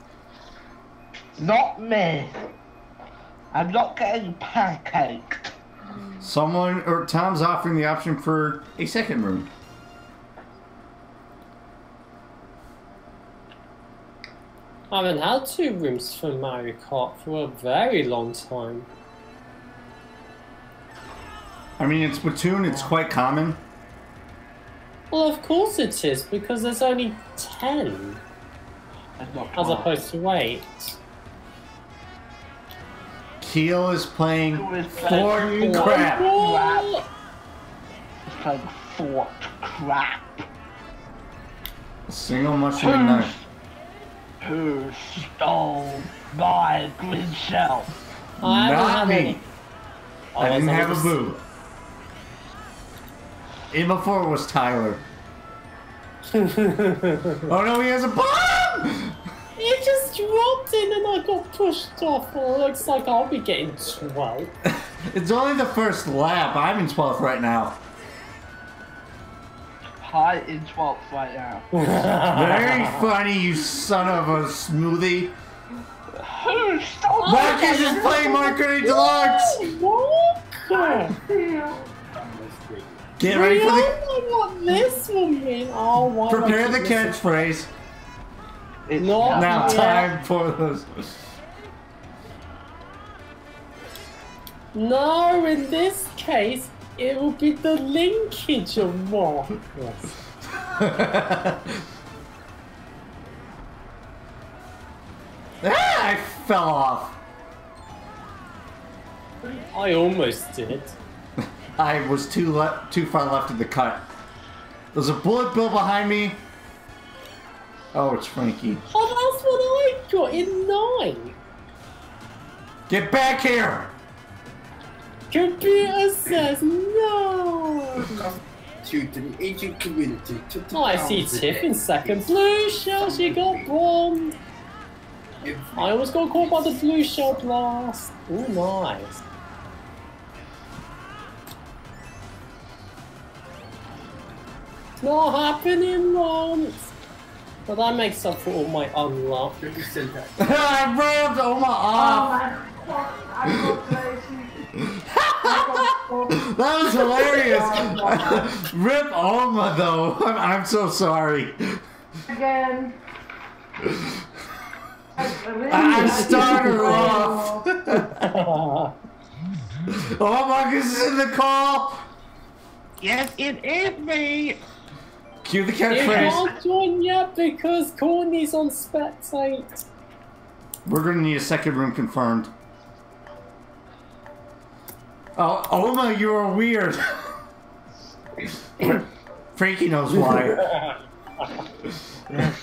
not me. I'm not getting pancaked. Someone, or Tom's offering the option for a second room. I haven't had two rooms for Mario Kart for a very long time. I mean, in Splatoon, it's quite common. Well, of course it is, because there's only 10 as opposed to 8. Keel is playing Who is Fort playing Crap. What? It's playing Fort Crap. Single mushroom knife. Who stole my green shell? I haven't Not me. any. I didn't have a always- boo. And before it was Tyler. Oh no, he has a bomb! It just dropped in and I got pushed off. Well, looks like I'll be getting 12. It's only the first lap. I'm in 12th right now. High in 12th right now. Very funny, you son of a smoothie. Who Marcus is playing Mario Kart 8 Deluxe! What? Get ready for I the. don't know this will mean. Oh, why Prepare the catchphrase. It's No, Now, time for those. No, in this case, it will be the linkage of more ah, i fell off. I almost did. I was too le- too far left of the cut. There's a bullet bill behind me. Oh, it's Frankie. Oh, that's what I got in nine. Get back here! Computer says no. to the agent community. To the Oh, I see. Tiff in second. Blue shell, she got bombed. I almost got caught by the blue shell blast. Oh, nice. It's not happening once. But that makes up for all my unluck. You said that. I rammed Oma Oh my god, I got crazy. I got That was hilarious! Rip Oma though. I'm, I'm so sorry. again. I, really I like started it. her off. Oh, Marcus is in the call! Yes, it is me. Cue the You can't join yet because Courtney's on spectate. We're gonna need a second room confirmed. Oh, Oma, you are weird. Frankie knows why. Yes.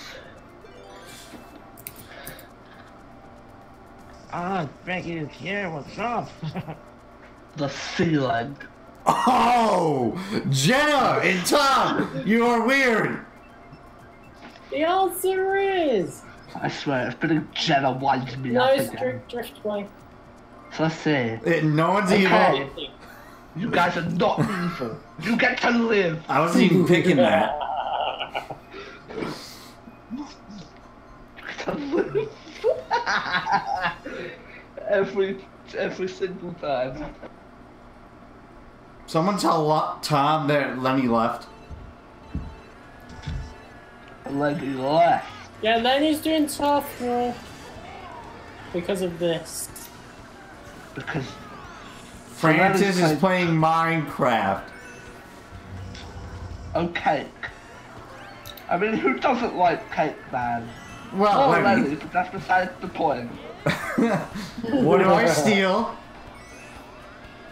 Ah, Frankie is here. What's up? The ceiling. Oh, Jenna and Tom, you are weird. The answer is I swear, it's been a Jenna winds me no up again. strict driftway. So let's see. Eh, No one's Okay. evil. You guys are not evil. You get to live. I wasn't even picking that. Every every single time. Someone tell Lo- Tom that Lenny left. Lenny left. Yeah, Lenny's doing tough war because of this. Because Francis is Lenny's playing Minecraft. oh cake. I mean, who doesn't like cake, man? Well, Oh, Lenny, Lenny, but that's besides the point. what do I steal?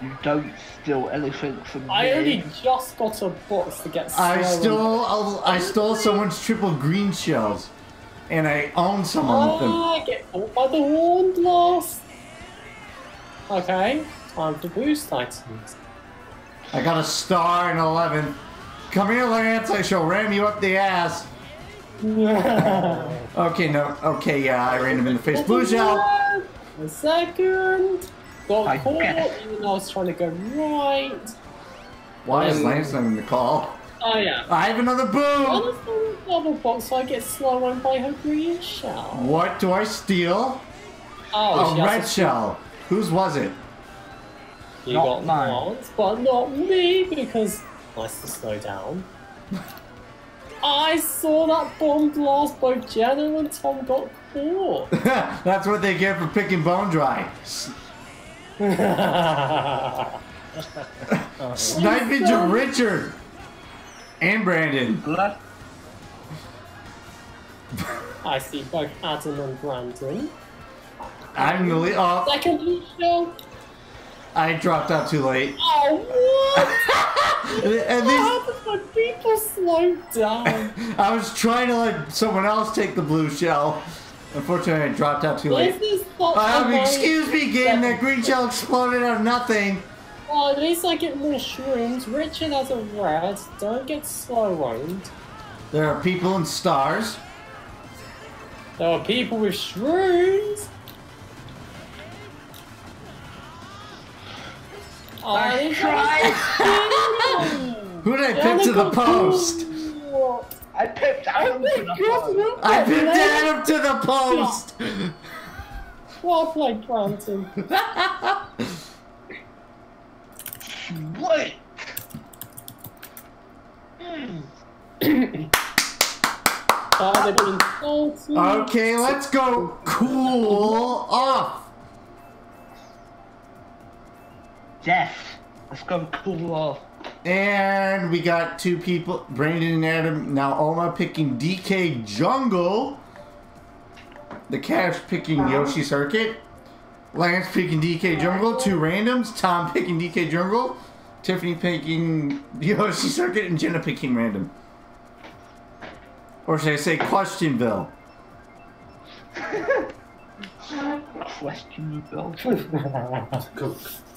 You don't steal anything from I me. only just got a box to get I stole I stole someone's triple green shells, and I own someone with them. Ah, I get caught by the horn blast. Okay, time to boost items. I got a star and eleven. Come here, Lance. I shall ram you up the ass. Okay, no. Okay, yeah, I ran him in the face. Blue shell. A second. Got I caught, even though I was trying to go right. Why is um, Lance not in the call? Oh yeah. I have another boom. Honestly, double box, so I get slow on by her green shell. What do I steal? Oh, A red shell. Whose was it? You Not got mine. once, but not me because nice to slow down. I saw that bomb blast. Both Jenna and Tom got caught. That's what they get for picking bone dry. Sniping to Richard and Brandon. Blood. I see both Adam and Brandon. I'm the lead. Oh, Second blue shell. I dropped out too late. Oh what? At what least happened when people slowed down? I was trying to let someone else take the blue shell. Unfortunately, I dropped out too This late. is not Uh, a excuse me, game. That green shell exploded out of nothing. Oh, at least I get more shrooms. Richard has a rat, Don't get slow roamed. There are people and stars. There are people with shrooms. Nice they try. Who did I pick to the post? I picked Adam to the phone. I picked Adam to the post. Well played, Brandon. Wait. Oh, they've been salty. Okay, let's go cool off. Yes. Let's go cool off. And we got two people, Brandon and Adam. Now Oma picking DK Jungle. the Cash picking Yoshi Circuit, Lance picking DK Jungle, two randoms, Tom picking DK Jungle, Tiffany picking Yoshi Circuit, and Jenna picking random. Or should I say Questionville? Question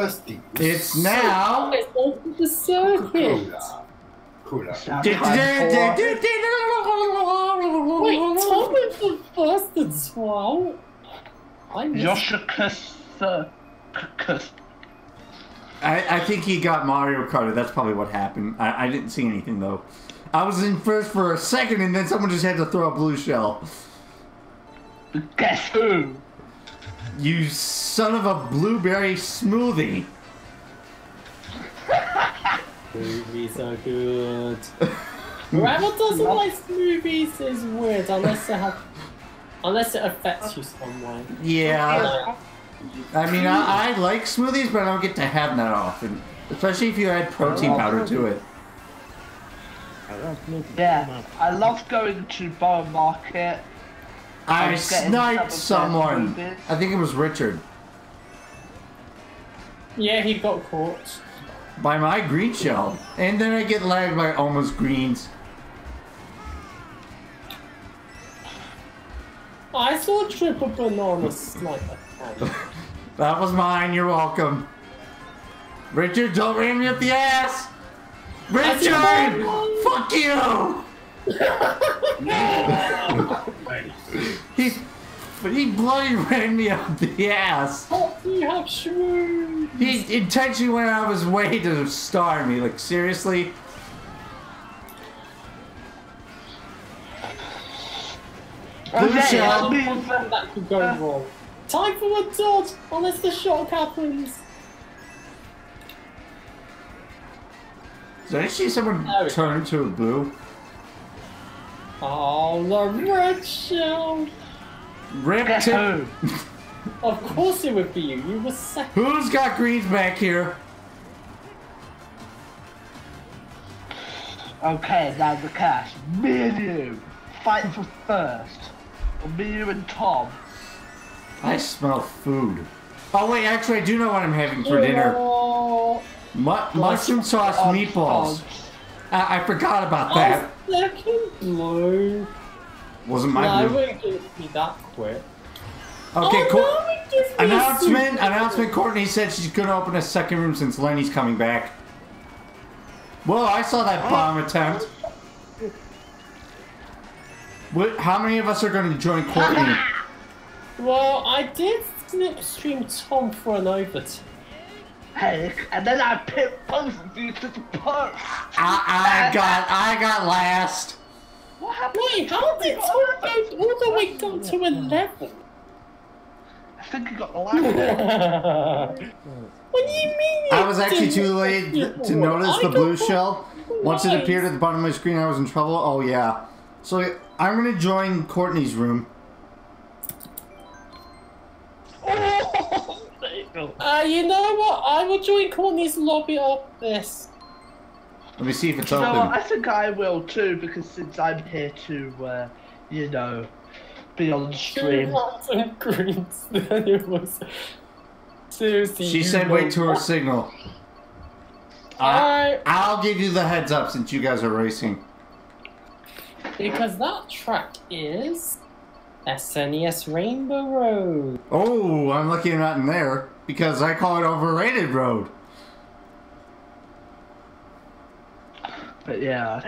Bill. Coke. First thing. It's now. It's over the circuit. Cola. Cola. Wait, Tom went for first as well. I missed Yoshicus. Uh, I, I think he got Mario Kart. That's probably what happened. I, I didn't see anything though. I was in first for a second, and then someone just had to throw a blue shell. Guess who? You son of a blueberry smoothie. Movies are good. Whoever doesn't like movies is weird unless it have, unless it affects you some way. Yeah. I mean, I, I like smoothies, but I don't get to have them that often. Especially if you add protein powder to it. Yeah, I love going to Borough Market. I was sniped some of their someone. I think it was Richard. Yeah, he got caught. By my green shell. And then I get lagged by almost greens. I saw a triple banana sniper. That was mine, you're welcome. Richard, don't ram me up the ass! Richard! Fuck you! he, but he bloody ran me up the ass. What do you have shrooms? He intentionally went out of his way to star me. Like, seriously? Okay, that means that- That could go wrong. Time for a dodge, unless the shock happens. Did I see someone turn to a blue? Oh, the red shell. Rip Guess to- who? Of course it would be you. You were second. Who's got greens back here? Okay, now the cash. Me and you. Fight for first. Or me, you, and Tom. I smell food. Oh wait, actually I do know what I'm having for dinner. Oh, Mu- mushroom sauce Odds, meatballs. Odds. I-, I forgot about I that. second blue. Wasn't my No, I my blue. wouldn't give it me that quick. Okay, oh, cool. no, it gives me a Announcement! Announcement! Courtney said she's gonna open a second room since Lenny's coming back. Well, I saw that bomb attempt. What, how many of us are gonna join Courtney? Well, I did slipstream Tom for an overtime. Hey, and then I picked both of you to the post. I, I got I got last. What happened? Wait, how did Tom go all the way down to 11? I think he got the last what do you mean? I was actually too late to notice I the blue one shell. Once it appeared at the bottom of my screen, I was in trouble. Oh yeah. So I'm gonna join Courtney's room. Oh, Uh, you know what? I will join Courtney's lobby of this. Let me see if it's You know what? I think I will too, because since I'm here to, uh, you know, be on the stream. reds and greens. It was. Seriously. She you said know wait to her signal. I, Alright, I'll give you the heads up since you guys are racing. because that track is SNES Rainbow Road. Oh, I'm lucky I'm not in there because I call it overrated road. But yeah.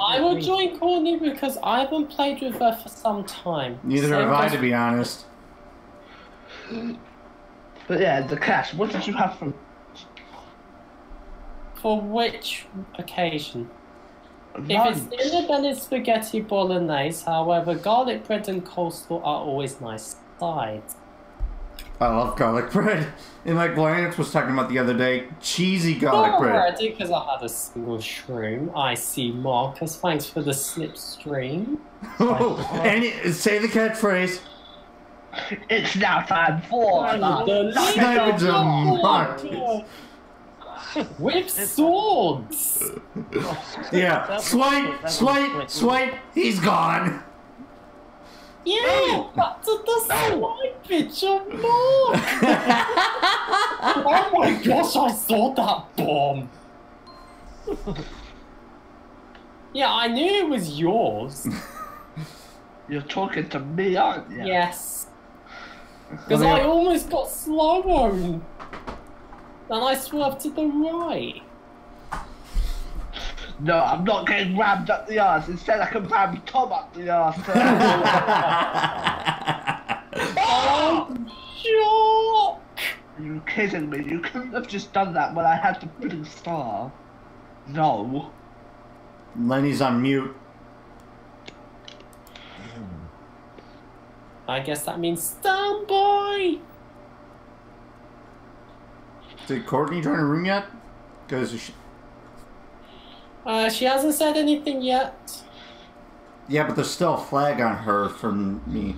I will join Courtney because I haven't played with her for some time. Neither Same have I, to be honest. But yeah, the cash. What did you have from? For which occasion? If it's dinner, then it's spaghetti bolognese. However, garlic bread and coleslaw are always nice sides. I love garlic bread. And like Lance was talking about the other day, cheesy garlic oh, bread. Already, because I had a single shroom. I see Marcus. Thanks for the slipstream. Oh, and it- say the catchphrase. It's now time for the Snipers Sniper of Marcus. With swords! Yeah, swipe, swipe, swipe. He's gone. Yeah, back to the slide picture more. oh my gosh, I saw that bomb. yeah, I knew it was yours. You're talking to me, aren't you? Yes. Because Well, I almost got slow and I swerved to the right. No, I'm not getting rammed up the arse. Instead, I can ram Tom up the arse. Oh, shock! Are you kidding me? You couldn't have just done that when I had the blue star. No. Lenny's on mute. I guess that means stand by. Did Courtney join a room yet? Because she... Uh, she hasn't said anything yet. yeah, but there's still a flag on her from me.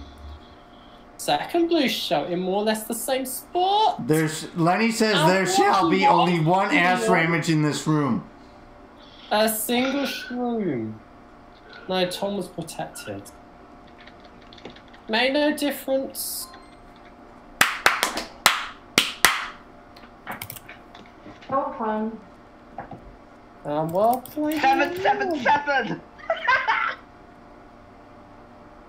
Second blue shouting more or less the same spot. There's Lenny says I there shall be only one ass you. ramage in this room. A single shroom. No, Tom was protected. Made no difference. Well fun. Um, well played. Seven, seven, seven!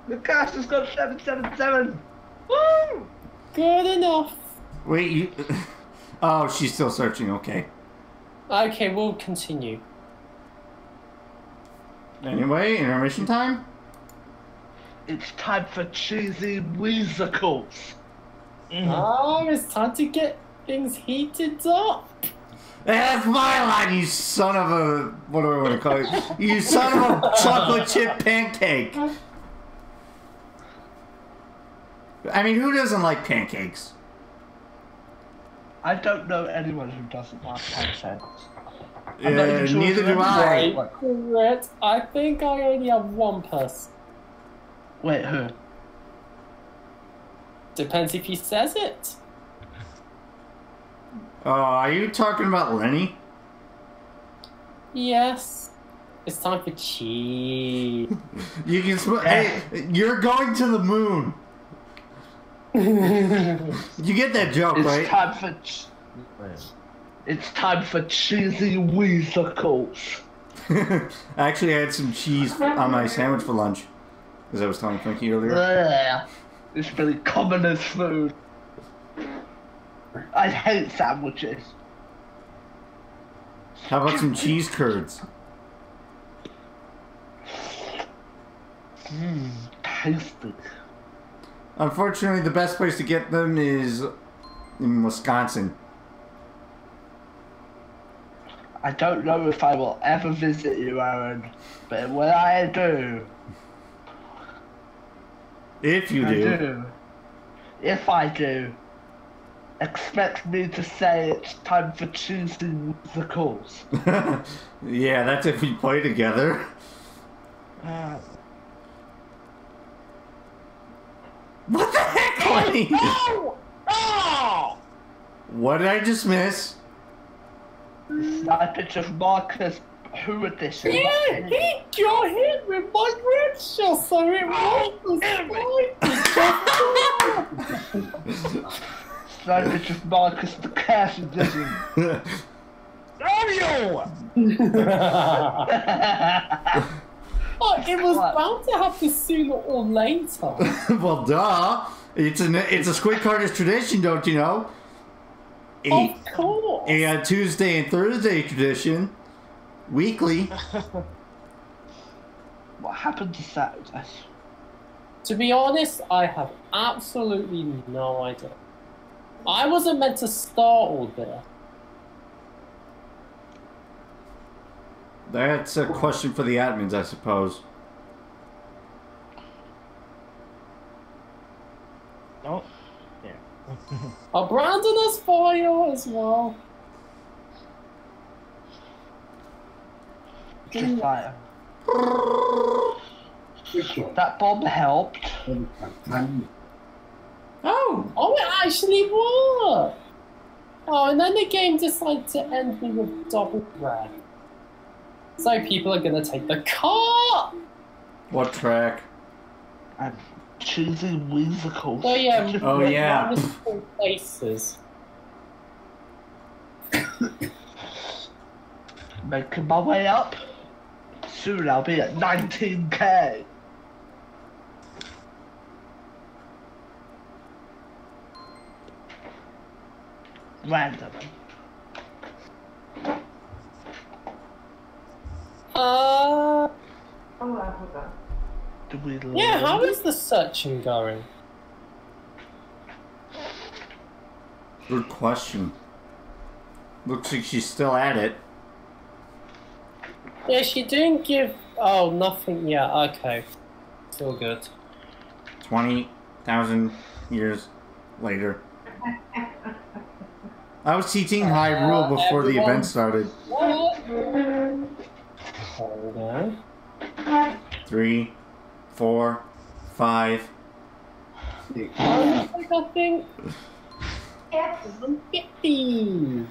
the cast has got seven, seven, seven! Woo! Good enough. Wait, you... Oh, she's still searching, okay. Okay, we'll continue. Anyway, intermission time? It's time for cheesy musicals. Oh, it's time to get things heated up. That's my line, you son of a... What do I want to call it? You son of a chocolate chip pancake! I mean, who doesn't like pancakes? I don't know anyone who doesn't like pancakes. I'm not sure neither do I. ever- Correct. I think I only have one person. Wait, who? Depends if he says it. Oh, are you talking about Lenny? Yes. It's time for cheese. You can sm- Hey, you're going to the moon. You get that joke, It's right? time for. Ch- it's time for cheesy musicals. Actually, I had some cheese on my sandwich for lunch, as I was telling Frankie earlier. Ugh. It's really common as food. I hate sandwiches. How about some cheese curds? Mmm, Tasty. Unfortunately, the best place to get them is in Wisconsin. I don't know if I will ever visit you, Aaron, but when I do, If you do. do. If I do, expect me to say it's time for cheesy musicals. yeah, that's if we play together. Uh. What the heck, Lenny? Oh! Oh! What did I just miss? Snippets of Marcus Who edition. Yeah, he got hit with my red shot, so it oh, was the Snippets of Marcus the Curse edition. Samuel! Oh, it was bound to happen sooner or later. well, duh. It's an it's a Squid Karters tradition, don't you know? A, of course. a Tuesday and Thursday tradition, weekly. What happened to Saturday? To be honest, I have absolutely no idea. I wasn't meant to start all this. That's a question for the admins, I suppose. Oh. Yeah. Oh, Brandon has fire as well. Just mm. like that bomb helped. Oh, Oh, it actually worked! Oh, and then the game decided to end me with double red. So people are gonna take the car! what track? And choosing musicals. Oh yeah. Oh, we're yeah. places. Making my way up. Soon I'll be at 19k. Random. Uh, Oh, Africa. Do we yeah. learn? How is the searching going? Good question. Looks like she's still at it. Yeah, she didn't give. Oh, nothing. Yeah. Okay. Still good. 20,000 years later. I was teaching Hyrule Uh, before the event started. Hold on. Three, four, five. I think I think fifty.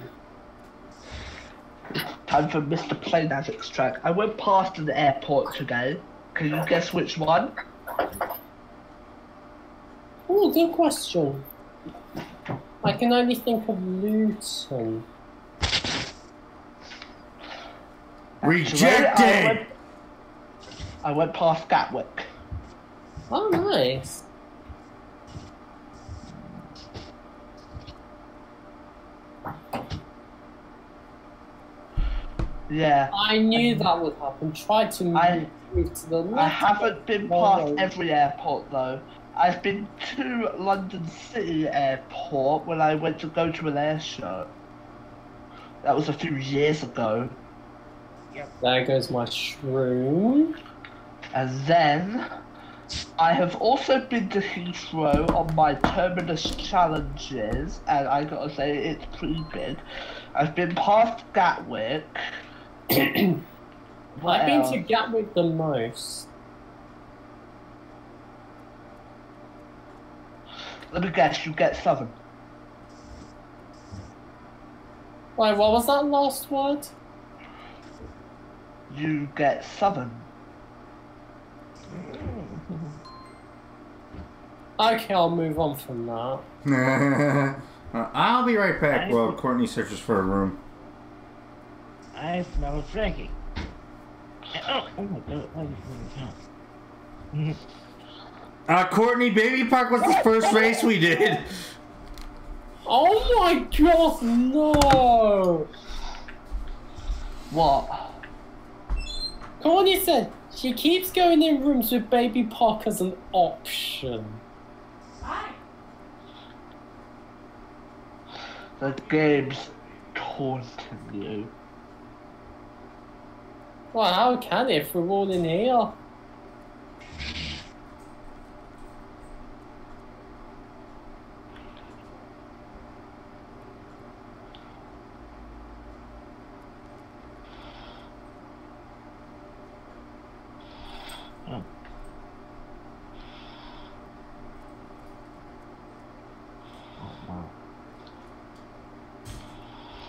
Time for Mr. Playnazic's track. I went past an airport today. Can you guess which one? Oh, good question. I can only think of Luton. Actually, I Rejected! went, I went past Gatwick. Oh, nice. Yeah. I knew that would happen. Try to move, I- to the left. I haven't been past every airport though. I've been to London City Airport when I went to go to an air show. That was a few years ago. Yep. There goes my shroom. And then I have also been to Heathrow on my Terminus challenges, and I gotta say it's pretty big. I've been past Gatwick. I've been to Gatwick the most. Let me guess, you get Southern. Wait, what was that last word? You get Southern. Okay, I'll move on from that. I'll be right back while Courtney searches for a room. I smell Frankie. Oh, oh my god, why are you Uh, Courtney, Baby Park was the first race we did. Oh my god, no! What? Courtney said she keeps going in rooms with Baby Park as an option. The game's taunting you. Well, how can it if we're all in here?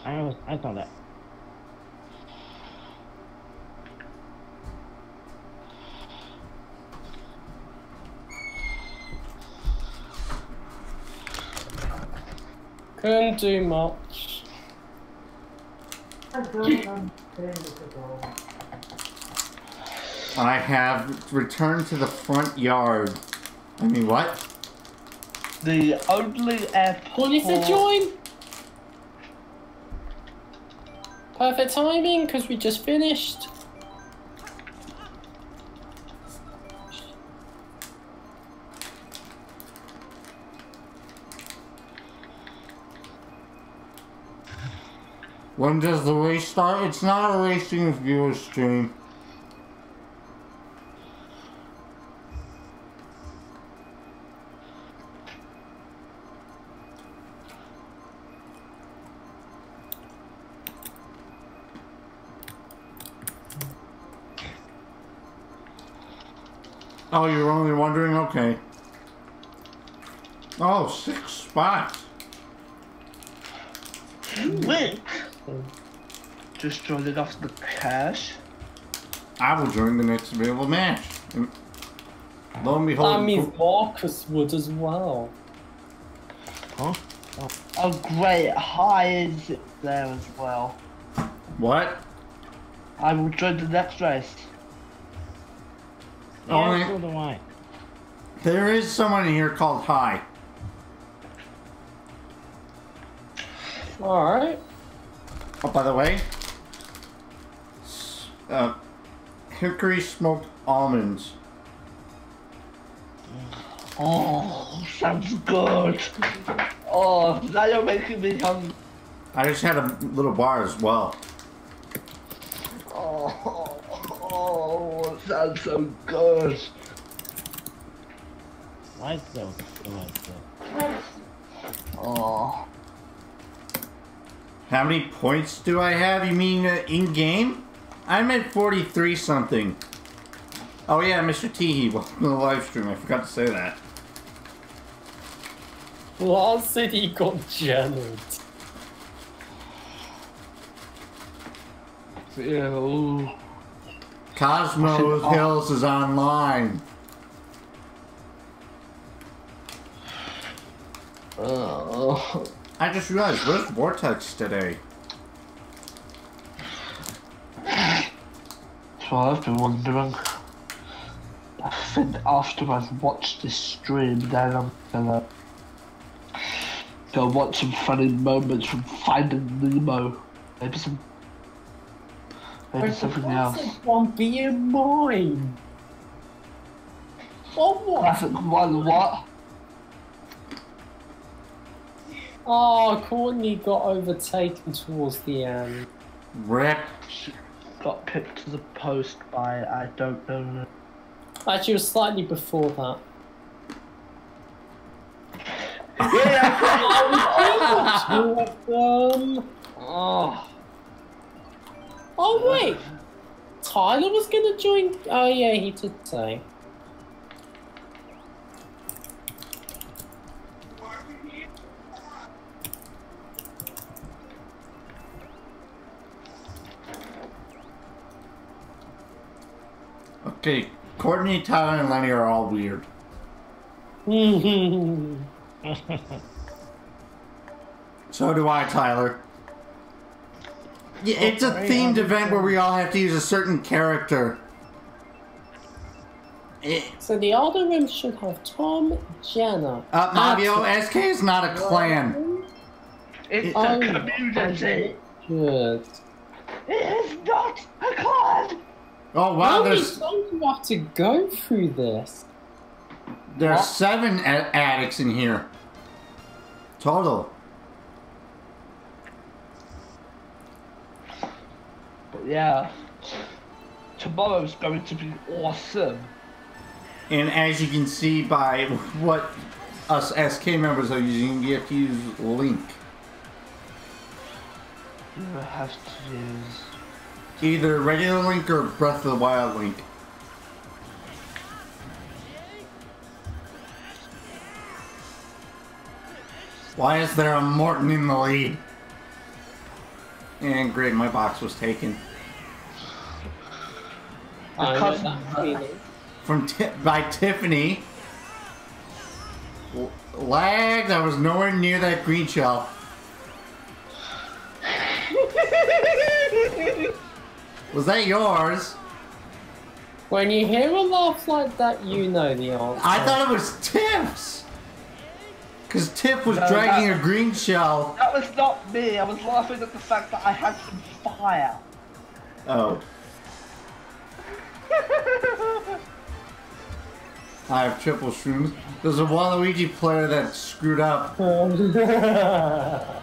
I was I thought that. Couldn't do much. I'm good. I'm ready to go. I have returned to the front yard. I mean, what? The only airport. Courtney said join! Perfect timing, because we just finished. When does the race start? It's not a racing viewer stream. Oh, you're only wondering? Okay. Oh, six spots. Wait. Just joining off the cash. I will join the next available match. Lo and behold, That means Marcus would as well. Huh? Oh great, hi is there as well. what? I will join the next race. Yeah, Only- so do I. There is someone in here called High. Alright. Oh, by the way, uh, hickory smoked almonds. Oh, sounds good. Oh, now you're making me hungry. I just had a little bar as well. Oh, oh, sounds so good. Why so good? Oh, How many points do I have? You mean uh, in game? I'm at 43 something. Oh yeah, Mr. Teehee, welcome to the live stream. I forgot to say that. Lars City got jammed. ew. Cosmo Oh. Hills is online. Oh. I just realized, where's Vortex today? So I've been wondering. I think after I've watched this stream, then I'm gonna go watch some funny moments from Finding Nemo. Maybe some. Maybe something else. One being mine. Oh what? Classic one, what? Oh, Courtney got overtaken towards the end. Rip. Got picked to the post by I don't know. Actually, it was slightly before that. Yeah. I was over Two of them. oh. Oh wait, Tyler was gonna join. Oh yeah, he did say. Okay, Courtney, Tyler, and Lenny are all weird. So do I, Tyler. Yeah, it's a themed event where we all have to use a certain character. Eh, so the other room should have Tom, Jenna. Uh, Mario, Alex, SK is not a clan. It's Oh, a community. Good. It is not a clan. Oh How wow, many there's times do you have to go through this? there's seven addicts in here. Total. But yeah, tomorrow's going to be awesome. And as you can see by what us SK members are using, you have to use Link. You have to use. Either regular Link or Breath of the Wild Link. Why is there a Morton in the lead? And great, my box was taken. I know Because- that feeling. From Ti- by Tiffany. L- Lagged, I was nowhere near that green shell. Was that yours? When you hear a laugh like that, you know the answer. I thought it was Tiff's. Cause Tiff was No, dragging that- a green shell. That was not me. I was laughing at the fact that I had some fire. Oh. I have triple shrooms. There's a Waluigi player that screwed up.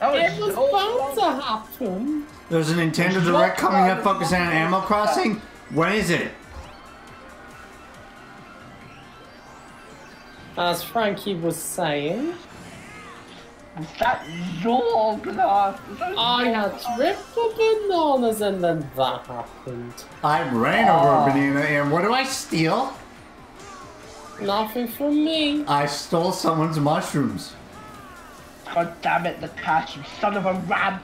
That was, It was so bound long. to happen. There's a Nintendo Direct coming up focusing on Animal Crossing. When is it? As Frankie was saying, Was that your banana? I your- had triple bananas and then that happened. I ran over a ah. banana and what do I steal? Nothing from me. I stole someone's mushrooms. God damn it, the cash, you son of a ramp!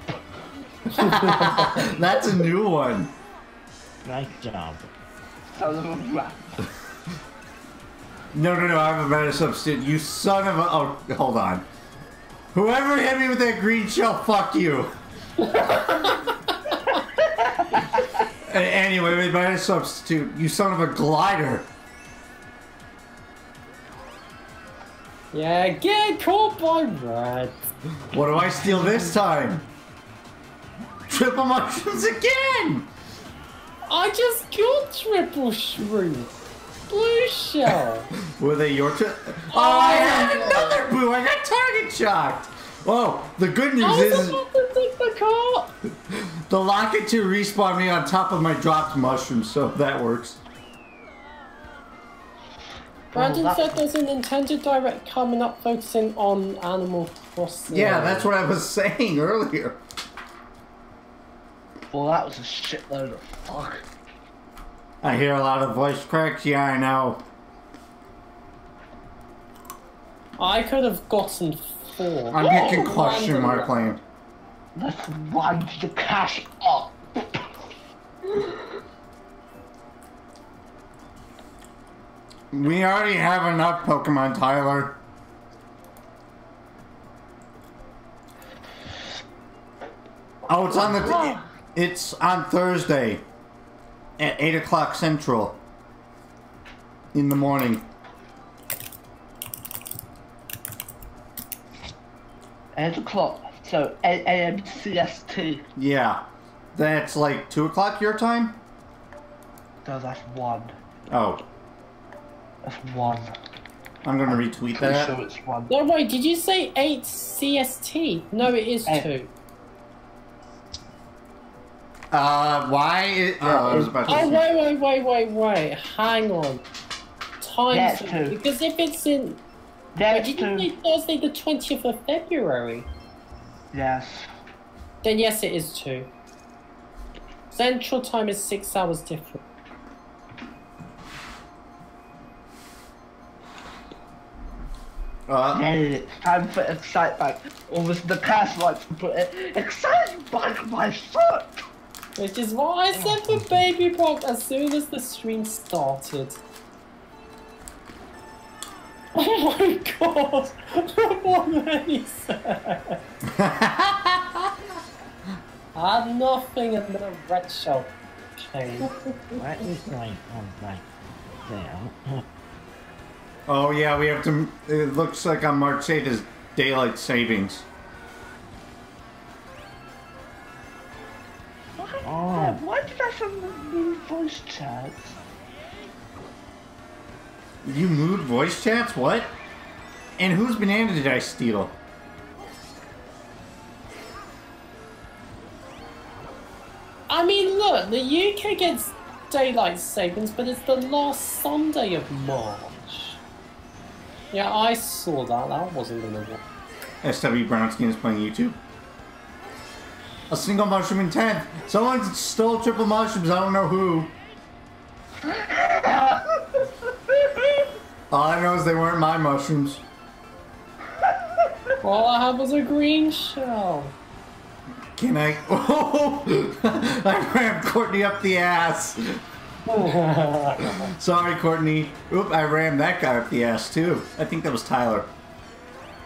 That's a new one. nice job. Son of a ramp. No, no, no, I have a better substitute. You son of a. Oh, hold on. Whoever hit me with that green shell, fuck you. Anyway, we better substitute. You son of a glider. Yeah, get caught by rats. What do I steal this time? Triple mushrooms again! I just got triple shroom. Blue shell. Were they your tri- oh, oh, I had another boo! I got target shocked! Whoa, the good news was is about take the car. the locket 2 respawned me on top of my dropped mushrooms, so that works. Brandon that- said there's a Nintendo Direct coming up focusing on Animal Crossing. Yeah, that's what I was saying earlier. Well, that was a shitload of fuck. I hear a lot of voice cracks, yeah, I know. I could have gotten four. I'm getting Oh, question my randomly. lane. Let's run the cash up. We already have enough Pokemon, Tyler. Oh, it's on the. It's on Thursday at 8 o'clock Central in the morning. Eight o'clock. So 8 a.m. CST. Yeah. That's like 2 o'clock your time? No, that's one. Oh, That's one. I'm gonna retweet Pretty that. sure it's one. No, wait, did you say 8 CST? No, it is Eight. 2. Uh, why? It, oh, I was about to Oh, wait, wait, wait, wait, wait. Hang on. Time Yeah, it's zone. two. Because if it's in. Wait, did you two. say Thursday the 20th of February? Yes. Then yes, it is 2. Central time is 6 hours different. Uh, Then it's time for excitement. Or was the cast likes to put it, exciting by my foot. Which is why I sent for Baby Brock as soon as the stream started. Oh my god! what did he say? I had ah, nothing and then a red shell came. That is like on like there. oh, yeah, we have to. It looks like on March 8th is daylight savings. Oh. why did I send the voice chat? You mood voice chats? What? And whose banana did I steal? I mean, look, the UK gets daylight savings, but it's the last Sunday of March. Yeah, I saw that. That wasn't gonna work. SW Brownskin is playing YouTube. A single mushroom in 10th. Someone stole triple mushrooms. I don't know who. All I know is they weren't my mushrooms. All I had was a green shell. Can I? Oh! I rammed Courtney up the ass. Sorry, Courtney. Oop, I rammed that guy up the ass too. I think that was Tyler.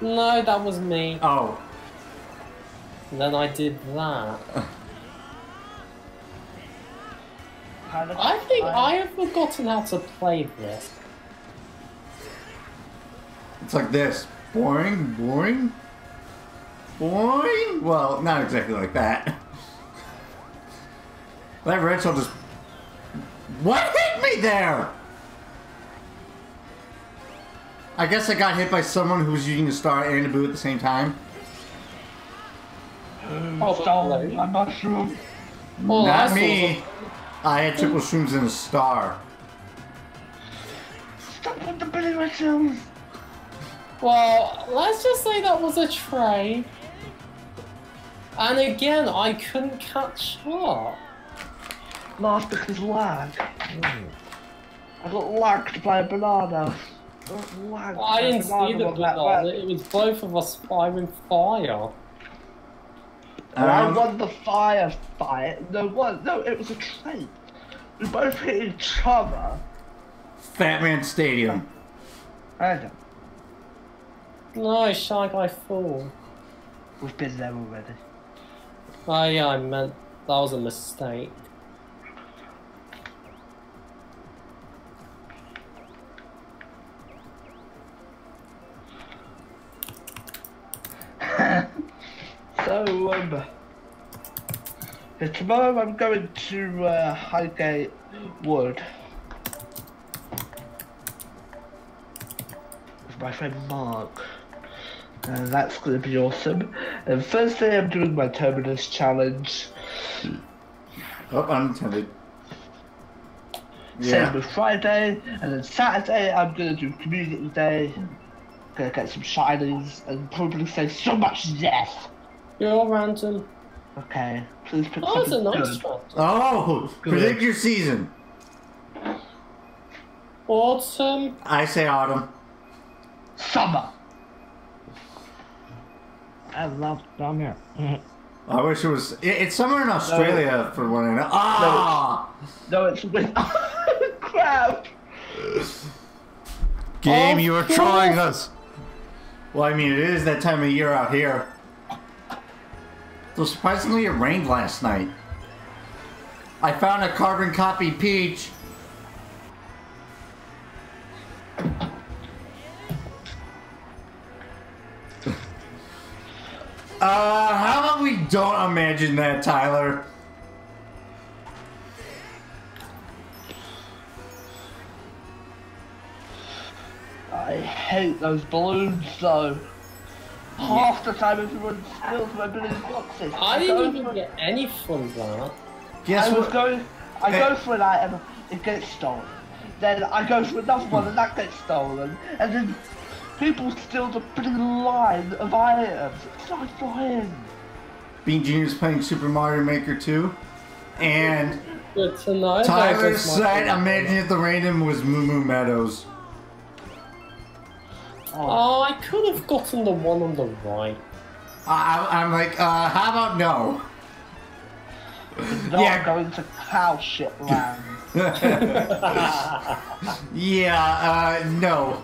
No, that was me. Oh, then I did that. I think I have forgotten how to play this. it's like this. Boring, boring, boring. Well, not exactly like that. That red shell just. What hit me there? I guess I got hit by someone who was using a star and a boo at the same time. Oh, Stole my mushroom. All I Not saw me. I had triple shrooms and a star. Stop with the Billy Whistles. Well, let's just say that was a trade. And again, I couldn't catch up. Last because lag. I got lagged by a banana. I Well, I didn't see the on banana. It was both of us firing fire. And I Um, won the fire fight. No, one. No, it was a trade. We both hit each other. Fat Man Stadium. Adam, No, Shy Guy 4. we've been there already. Oh yeah, I meant that was a mistake. So, um, tomorrow I'm going to uh, Highgate Wood with my friend Mark. And that's going to be awesome. And Thursday I'm doing my Terminus challenge. Oh, unintended. Same Yeah. with Friday. And then Saturday I'm going to do Community Day. Gonna get some shinies and probably say so much yes. You're random. Okay, please pick Oh, it's a nice good. one. Oh, Good. predict your season. Autumn. I say autumn. Summer. I love summer. I wish it was. It, it's somewhere in Australia for one I know. Ah, No, it's with crap. game, Of you are course. trolling us. Well, I mean, it is that time of year out here. So surprisingly, it rained last night. I found a carbon copy peach. Uh, how about we don't imagine that, Tyler? I hate those balloons though. Half the time everyone steals my balloon boxes. I go didn't even for- get any from that. Guess I was going. I go for an item, it gets stolen. Then I go for another one, and that gets stolen. And then people steal the bloody line of items. It's so annoying. Bean Jr.'s playing Super Mario Maker 2. And Good to. Tyler That was my said, favorite. imagine if the random was Moo Moo Meadows. Oh, I could have gotten the one on the right. I, I- I'm like, uh, how about no? Not Yeah. going to cow shit land. Yeah, uh, no.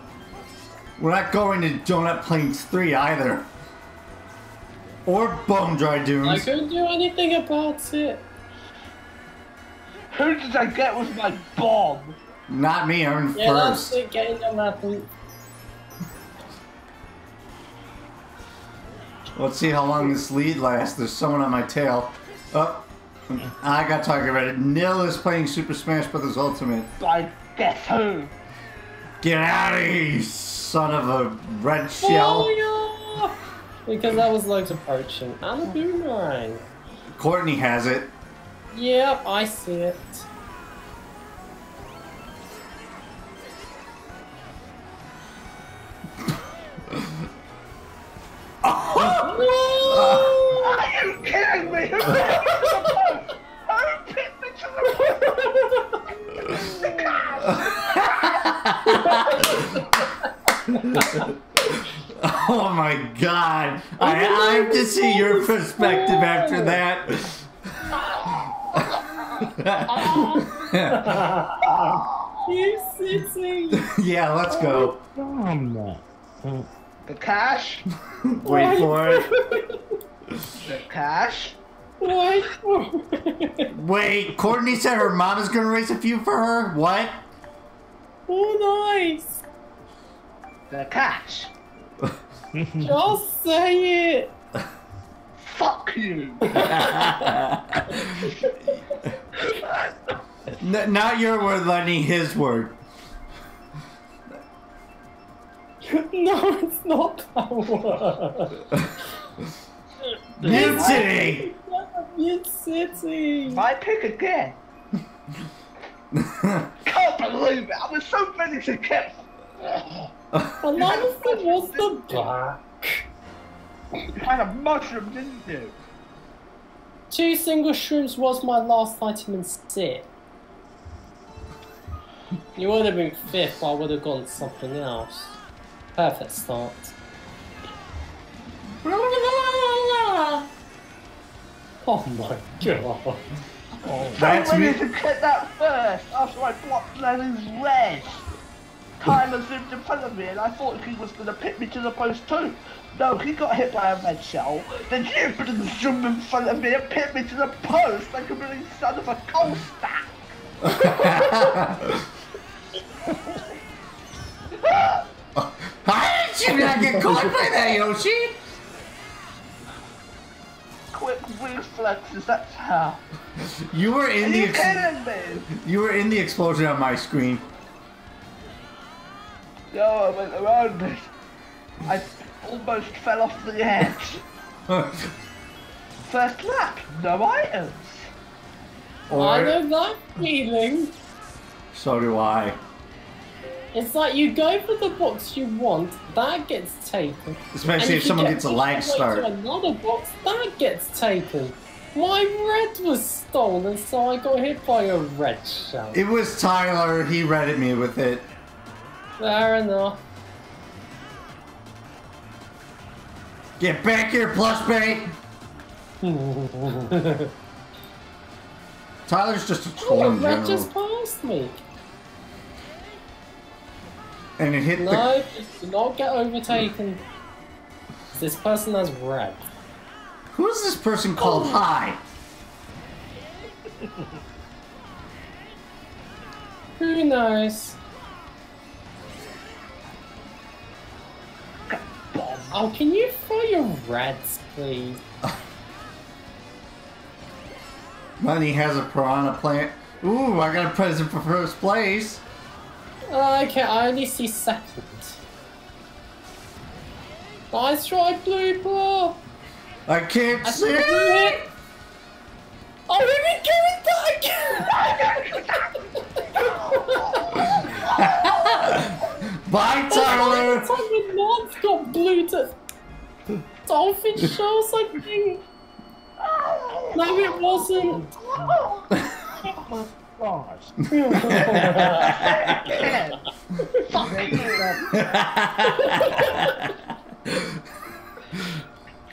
We're not going to Donut Plains 3 either. Or Bone Dry Dunes. I couldn't do anything about it. Who did I get with my bomb? Not me, I'm in Yeah, that's first. it. Getting them happen. Let's see how long this lead lasts. There's someone on my tail. Oh, I got talking about it. Nil is playing Super Smash Bros. Ultimate. I guess who? Get out of here, you son of a red oh, shell. Oh, yeah. Because that was loads approaching. And a boomerang. Courtney has it. Yep, I see it. No! Are you kidding me? Who picked the Who picked the Oh my god. I, I have to see your perspective after that. Yeah, let's go. Summer. The cash? Wait for it. The cash? Wait for it. Wait, Courtney said her mom is gonna raise a few for her? What? Oh, nice! The cash? Just say it! Fuck you! Not your word, Lenny, his word. No, it's not that word. Mute City! Mute City! My pick again. Can't believe it. I was so ready to get. And that was the, was the black. You had a mushroom, didn't you? Two single shrooms was my last vitamin C. You would have been fifth, I would have gone something else. Perfect start. Oh my god. Oh. That's so me. ready to get that first after I blocked Lenny's red. Tyler zoomed in front of me and I thought he was going to pit me to the post too. No, he got hit by a red shell. Then you zoomed in front of me and pit me to the post like a really son of a coal stack. How did you not get caught by that, Yoshi? Quick reflexes, that's how. You were Are in the you ex- kidding me? you were in the explosion on my screen. No, I went around it. I almost fell off the edge. First lap, no items. I or know that feeling. so do I. It's like you go for the box you want, that gets taken. Especially And if you someone get gets a lag start. Another box, that gets taken. My red was stolen, so I got hit by a red shell. It was Tyler. He reddit me with it. Fair enough. Get back here, plus bay. Tyler's just a oh, troll Oh, in red general. just passed me. And it hit the. No, do not get overtaken. This person has red. Who's this person called Oh. Hi? Who knows? Oh, can you throw your reds, please? Money has a piranha plant. Ooh, I got a present for first place. Uh, okay, I only see second. Nice try, blue ball. I can't I see it. Oh, it! Oh, we been doing that again! Bye, Tyler. time the North got blue to dolphin shells, I think. No, it wasn't. Gosh.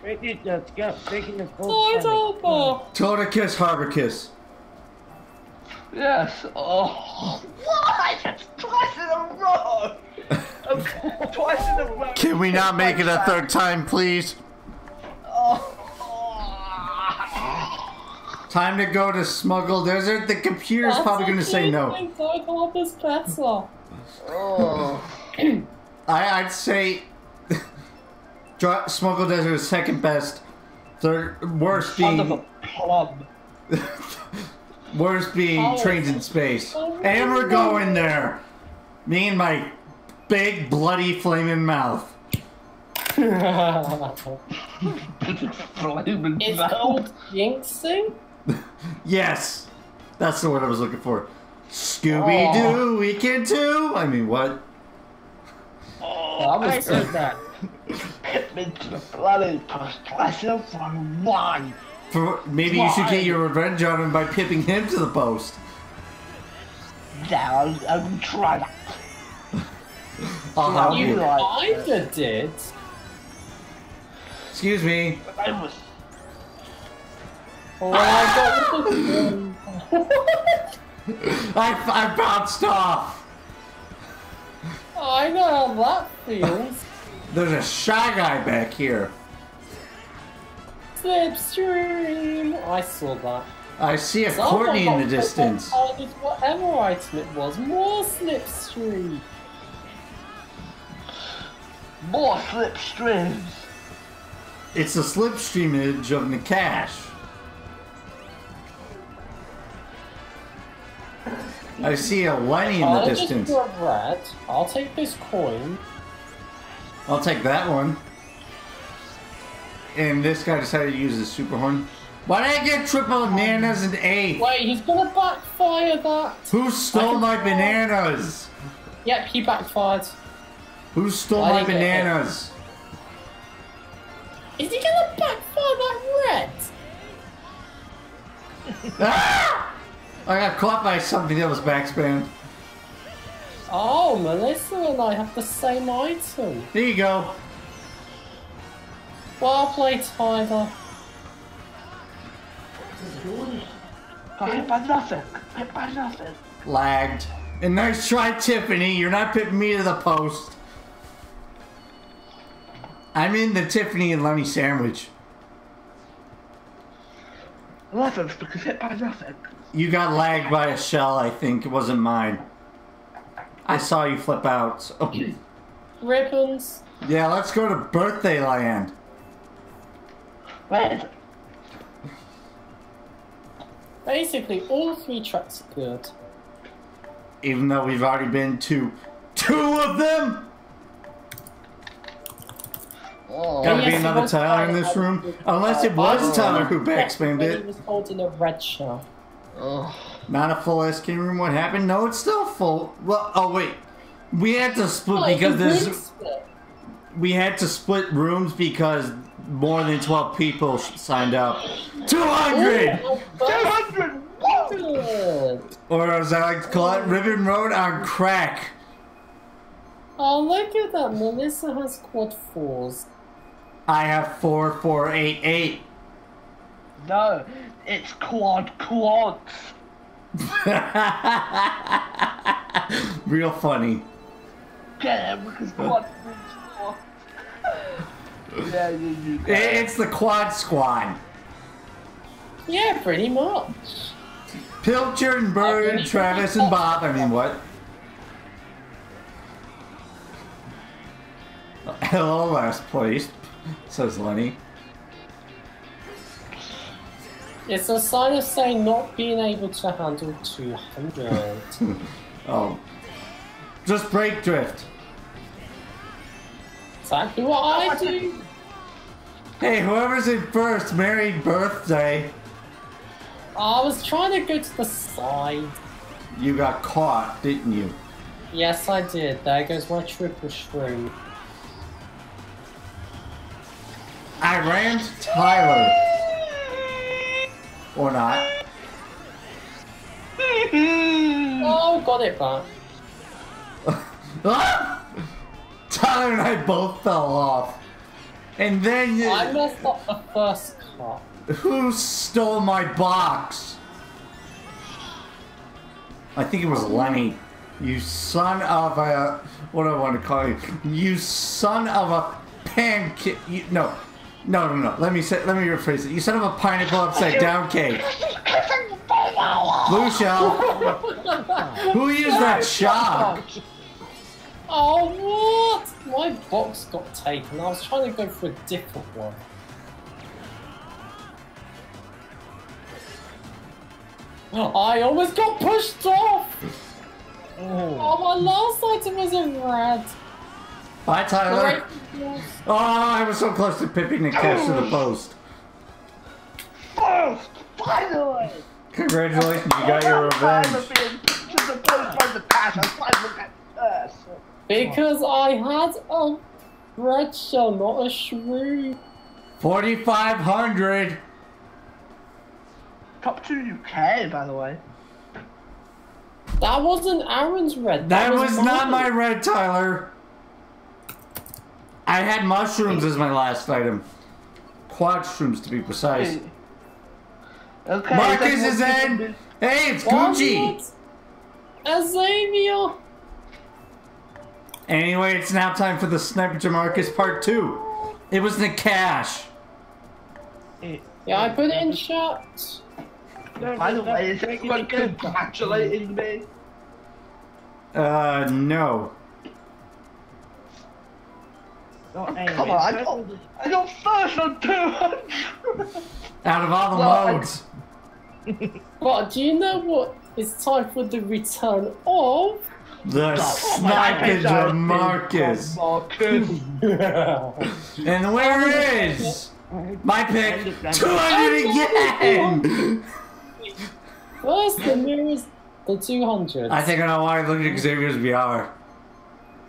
Ricky just got taking the full Side Harbor! Total kiss, harbor kiss. Yes. Oh. Why? That's twice in a row. Twice in a row. Can we not make it a third time, please? Oh. Time to go to Smuggle Desert. The computer's probably going to say no. Side Harbor's better. Oh. oh. I, I'd say Smuggle Desert is second best. Third worst Son being plum. worst being Oh, trains in space. oh, And we're going there. Me and my big bloody flaming mouth. Flaming it's mouth. called jinxing. Yes, that's the word I was looking for. Scooby Doo, weekend two. I mean, what? Oh, I was said that. hit me to the bloody post twice in a row. Why? For maybe you should get your revenge on him by pipping him to the post. Now I'm trying. I'll help You you. Right. kinda did. Excuse me. I was. I got the I, I bounced off. Oh, I know how that feels. There's a shy guy back here. Slipstream. I saw that. I see a Courtney in the distance. teleported Whatever item it was, more slipstream. More slipstreams. It's a slipstream image of Nikesh. I see a Lenny in the I'll distance. just grab red. I'll take this coin. I'll take that one. And this guy decided to use his super horn. Why did I get triple bananas and A? Wait, he's gonna backfire that. Who stole my bananas? Yep, he backfired. Who stole Why my did he get hit? bananas? Is he gonna backfire that red? Ah! I got caught by something that was backspam. Oh, Melissa and I have the same item. There you go. Well played, Tyler. Got hit by nothing. Hit by nothing. Lagged. And nice try, Tiffany. You're not putting me to the post. I'm in the Tiffany and Lenny sandwich. 11th because hit by nothing. You got lagged by a shell, I think. It wasn't mine. I saw you flip out. so- Ribbons. Yeah, let's go to birthday land. Where is it? Basically, all three tracks are good. Even though we've already been to two of them. Oh, Gotta be yes, it another Tyler in this room. Unless it was oh. Tyler who Yeah, backspammed it. He was holding a red shell. oh. Not a full SK room. What happened? No, it's still full. Well, oh wait, we had to split Oh, because the there's split. we had to split rooms because more than twelve people signed up. Two hundred, 200! Whoa! or as I like to call it, Ribbon Road on crack. Oh, look at that. Melissa has quad fours. I have four four eight eight. No, it's quad quads. Real funny. Get it because quad means quad. yeah, you, you I- It's the Quad Squad. Yeah, pretty much. Pilcher and Bird, and Travis and Bob. I mean, what? Hello, last place, says Lenny. It's a sign of saying not being able to handle 200. Oh. Just break drift. exactly what I do. Hey, whoever's in first, merry birthday. I was trying to go to the side. You got caught, didn't you? Yes, I did. There goes my triple shroom. I rammed Tyler. Or not. Oh, got it. Ah! Tyler and I both fell off. And then you, I messed up the first cut. who stole my box? I think it was Lenny. You son of a what do I want to call you? You son of a pancake. You, no, no, no, no. Let me say. Let me rephrase it. You son of a pineapple upside down cake. Blue shell. Who used that shock? Oh, what? My box got taken. I was trying to go for a different one. I almost got pushed off! Oh, oh my last item was a red. Bye, Tyler. Great. Oh, I was so close to pipping the catch to the oh. post. First, finally! Congratulations, you got your revenge. being to the post by the cash, I finally got first. Because I had a red shell, not a shrew. 4,500. Top two UK, by the way. That wasn't Aaron's red. That was mine. not my red, Tyler. I had mushrooms as my last item. Quad shrooms, to be precise. Okay. Marcus is in. Hey, it's What? Gucci. Azavia. Anyway, it's now time for the Sniper Jamarcus Part 2. It was the cash. Yeah, I put it in chat. By the way, is anyone congratulating me? Uh, no. Oh, Come on, I got, I got first on 200! Out of all the Well, I- modes. But do you know what? It's time for the return of. The oh Sniper Jamarcus. Marcus. Oh, and where is my pick, 200 again. First, the mirrors, the 200. I think I know why I looked at Xavier's VR.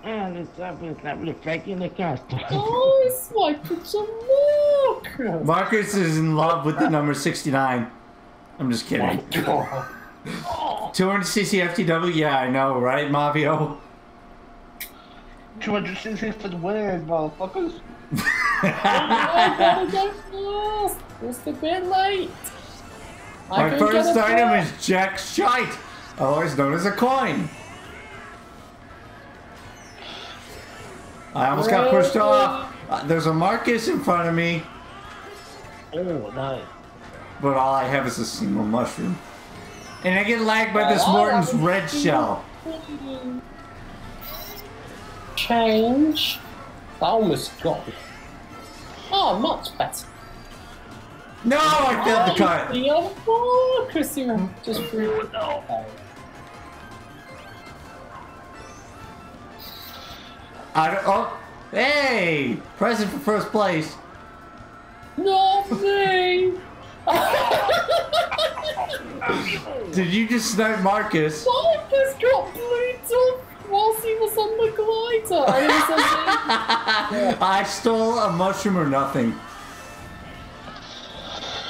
And it's not, it's not reflecting the costume. Oh, it's my picture Marcus. Marcus is in love with the number 69. I'm just kidding. 200cc FTW? Yeah, I know, right, Mavio? 266 for the winners, motherfuckers. I gotta go first. Just a bit late. I My couldn't first item is Jack Shite, otherwise known as a coin. I almost got pushed off. Uh, there's a Marcus in front of me, Oh, nice. but all I have is a single mushroom. And I get lagged by this Morton's red shell. Change. That almost got me. Oh, much better. No, I failed the cut. The other oh, Chrissy just threw it. Okay. I don't, oh, hey, present for first place. Not me! Did you just snipe Marcus? Marcus got bleed off whilst he was on the glider. And he was on I stole a mushroom or nothing.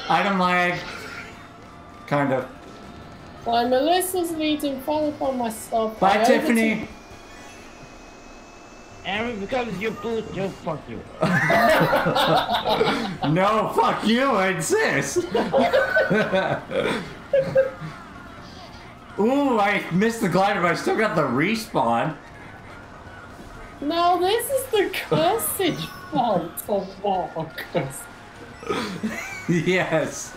Item lag. Kind of. the- Melissa's leading, followed by myself. Bye, Tiffany. Aaron, because you're blue, just fuck you. No, fuck you, I insist. Ooh, I missed the glider, but I still got the respawn. No, this is the cursed fight of Marcus. yes.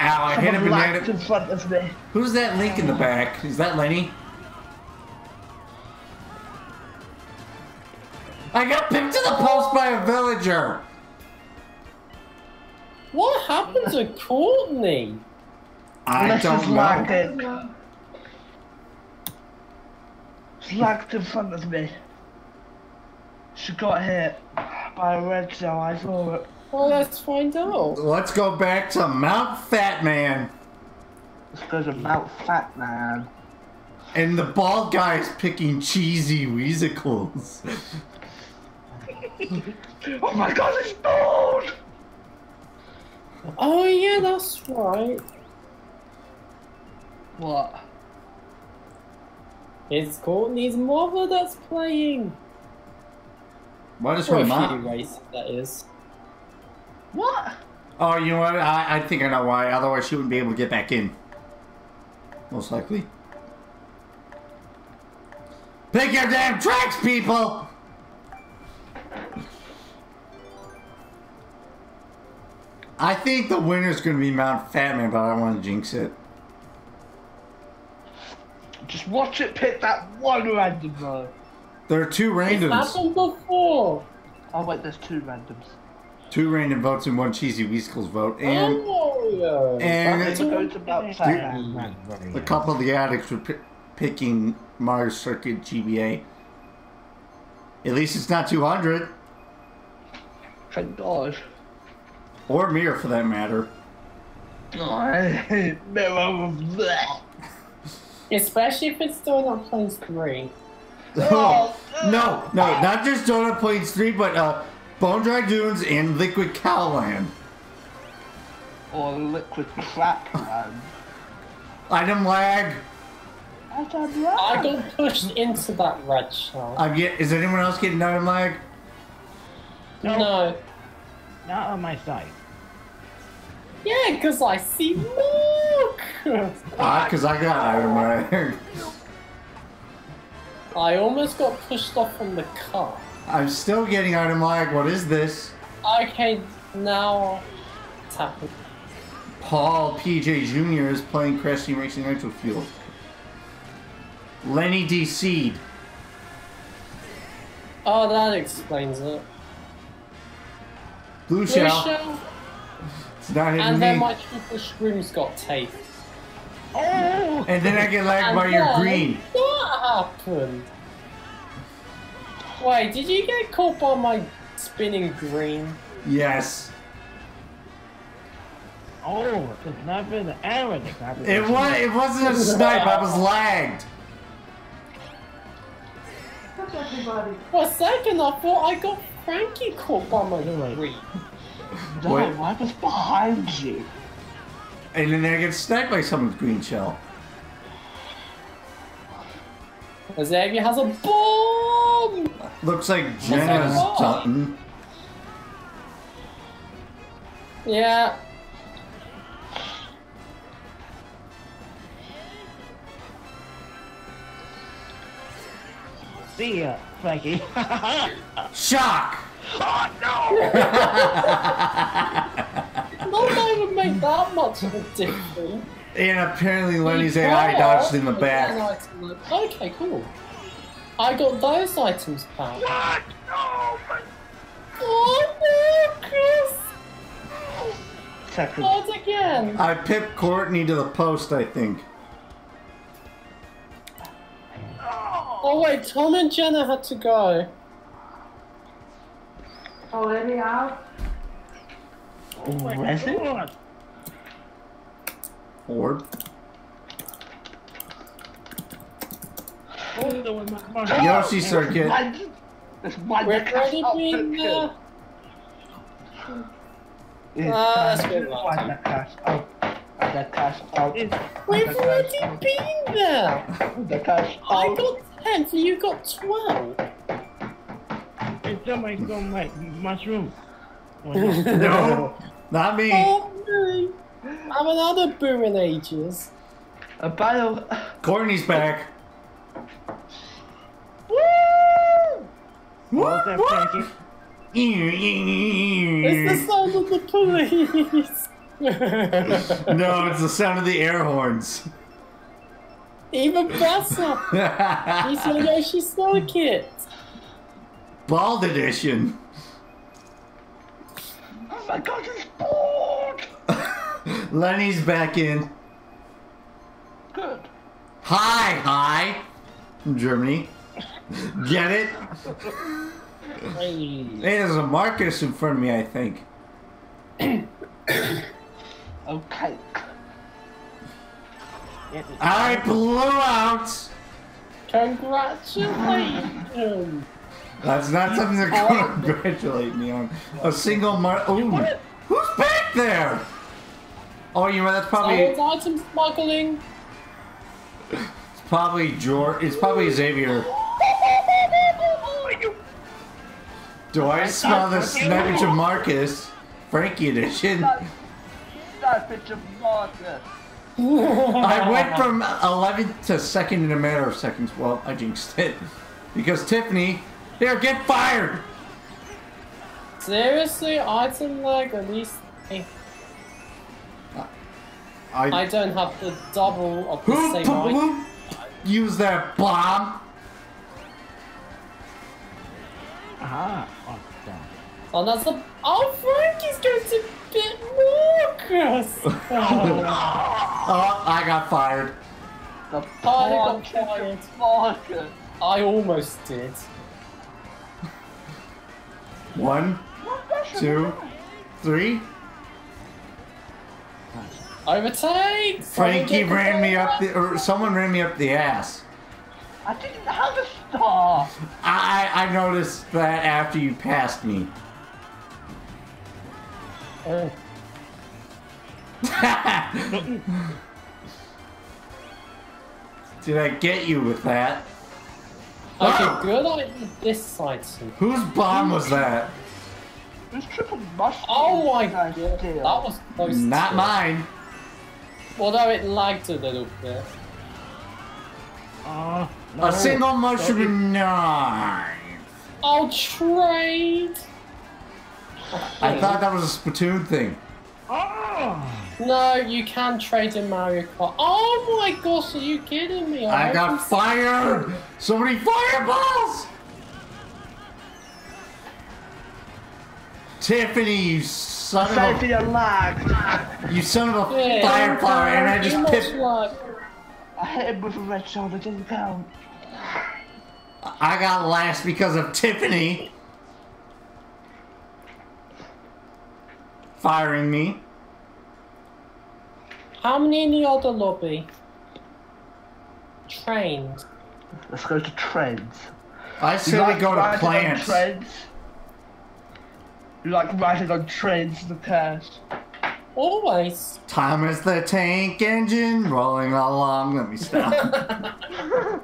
Ow, I hit a banana. in front of me. Who's that link in the back? Is that Lenny? I got picked to the post by a villager. What happened to Courtney? I Unless it's don't lagged know. in. It's lagged in front of me. She got hit by a red cell, I saw it. Well, let's find out. Let's go back to Mount Fat Man. Let's go to Mount Fat Man. And the bald guy is picking cheesy musicals. Oh my god, it's bald! Oh, yeah, that's right. What? It's Courtney's mother that's playing. Why does her a mom? race, that is. What? Oh, you know what? I, I think I know why. Otherwise, she wouldn't be able to get back in. Most likely. Pick your damn tracks, people! I think the winner's gonna be Mount Fatman, but I don't want to jinx it. Just watch it pick that one random though. There are two It's randoms. happened before. Oh wait, there's two randoms. Two random votes and one cheesy musicals vote. And oh, yeah. and Okay, so go to Mount Fat Dude. Man. a couple of the addicts were pi picking Mario Circuit GBA. At least it's not 200. Thank God. Or Mirror for that matter. Oh, I hate Mirror. Blech. Especially if it's Donut Plains 3. Oh, no, no, not just Donut Plains 3, but uh, Bone Dry Dunes and Liquid Cowland. Or liquid crap, man. Item lag. I don't I know. got pushed into that red shell. I get. Is anyone else getting item lag? No. Not on my side. Yeah, because I see Marcus. Ah, because I got lag. I almost got pushed off from the car. I'm still getting out item lag. What is this? Okay, now it's happened. Paul PJ Jr. is playing Crash Team Racing Nitro Fuel. Lenny D. Seed. Oh, that explains it. Blue Blue Shell. shell, It's not hitting and then my triple shrooms got taped. Oh! And then I get lagged And by your green. What happened? Wait, did you get caught by my spinning green? Yes. Oh, it's not been Aaron. It's not been It was. It wasn't a snipe. I was lagged. What's everybody? For a second, I thought I got Frankie caught by my green. No, Wait. I was behind you. And then I get sniped by someone's green shell. Xavier has a bomb! Looks like Jenna's Oh. Yeah. See ya, Frankie. Shock! Oh, Not that it would make that much of a difference. And apparently Lenny's AI dodged in the back. Okay, cool. I got those items back. What? No, but Oh no, Chris! second. Not again! I pipped Courtney to the post, I think. Oh, oh wait, Tom and Jenna had to go. Already out? Resin? Orb. Oh, Yoshi Circuit. Why- This one We're that ready comes being out there. It's Ah, that's time good to luck. find the cash out. The cash out. We've already been there! The cash I got 10, so you got 12. It's somebody got my mushroom. No, not me. Oh no! I haven't had a boo in ages. A battle. Courtney's back. What's that, Frankie? It's the sound of the police! no, it's the sound of the air horns. Even better! He's your Yoshi Circuit! Bald edition. Oh my god, it's bored. Lenny's back in. Good. Hi, hi. From Germany. Get it? Hey. Hey, there's a Marcus in front of me, I think. Okay. I blew out. Congratulations! That's not something to oh. congratulate me on. A single mar. Ooh, who's back there? Oh, you know that's probably Someone's item smuggling! It's probably George. It's probably Xavier. Do I smell the snipage of Marcus? Frankie edition. Stop it, Marcus. I went from 11th to second in a matter of seconds. Well, I jinxed it. Because Tiffany, there, get fired! Seriously, item lag at least. I I, don't have the double of the who, same who, item. who used that bomb? Aha. Oh, damn. Oh, that's a. Oh, Frankie's going to bit Marcus! Oh, Oh, I got fired. The I got Marcus fired. I almost did. One, two, three. Overtake! Frankie ran me up the, or someone ran me up the ass. I didn't have a star. I, I noticed that after you passed me. Oh, Did I get you with that? Okay, Wow. good item this side. Too. Whose bomb was that? This triple must. Oh my nice god, that was close Not to mine. Although it lagged a little bit. Oh, no. A single mushroom knife. I'll trade! I thought that was a Splatoon thing. Oh! No, you can trade in Mario Kart. Oh my gosh, are you kidding me? I got fired! So many fireballs! Tiffany, you son Sorry of for a, your lag. you son of a Yeah. fire and I just much pipped. I hit him with a red shoulder, didn't count. I got last because of Tiffany firing me. How many in the other lobby? Trained. Let's go to trends. I You say we go to riding on plants. Trends? You like riding on trends, the cash. Always. Thomas the Tank Engine rolling along. Let me stop.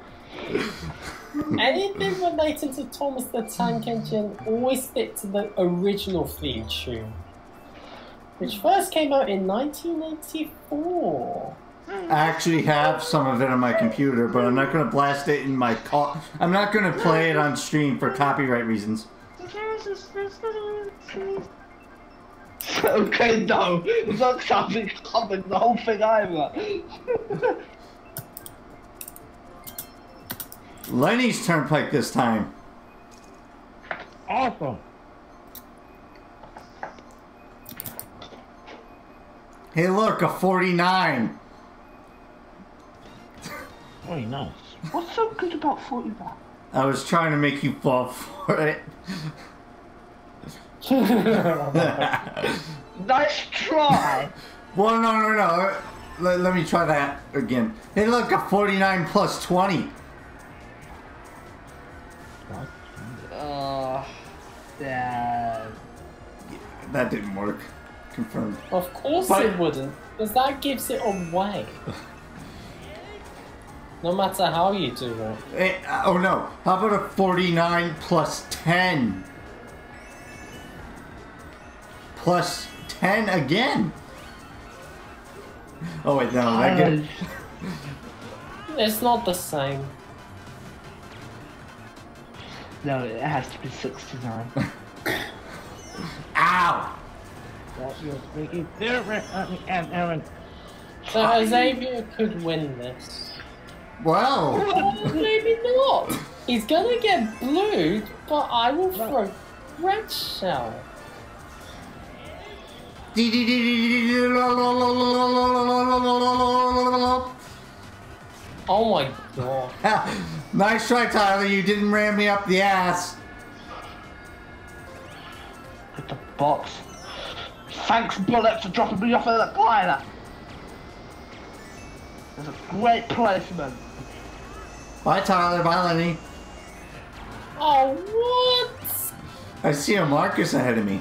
Anything related to Thomas the Tank Engine always stick to the original theme tune. Which first came out in 1984. I actually have some of it on my computer, but I'm not gonna blast it in my car. I'm not gonna play it on stream for copyright reasons. okay, no, it's not something coming the whole thing over. Lenny's turnpike this time. Awesome. Hey, look, a 49. Very nice. What's so good about 49? I was trying to make you fall for it. Nice try! well, no, no, no. Let, let me try that again. Hey, look, a 49 plus 20. What? Uh, yeah. That didn't work. Confirmed. Of course But- it wouldn't, because that gives it away. No matter how you do it. Eh, uh, oh no. How about a 49 plus 10? Plus 10 again. Oh wait, no, that get, It's not the same. No, it has to be 69. Ow! That you're speaking different, and Aaron. So Xavier could win this. Well, Or maybe not. He's gonna get blued, but I will throw red shell. Oh my god. nice try, Tyler. You didn't ram me up the ass. Hit the box. Thanks, Bullet, for dropping me off of that glider. That's a great placement. Bye, Tyler. Bye, Lenny. Oh, what? I see a Marcus ahead of me.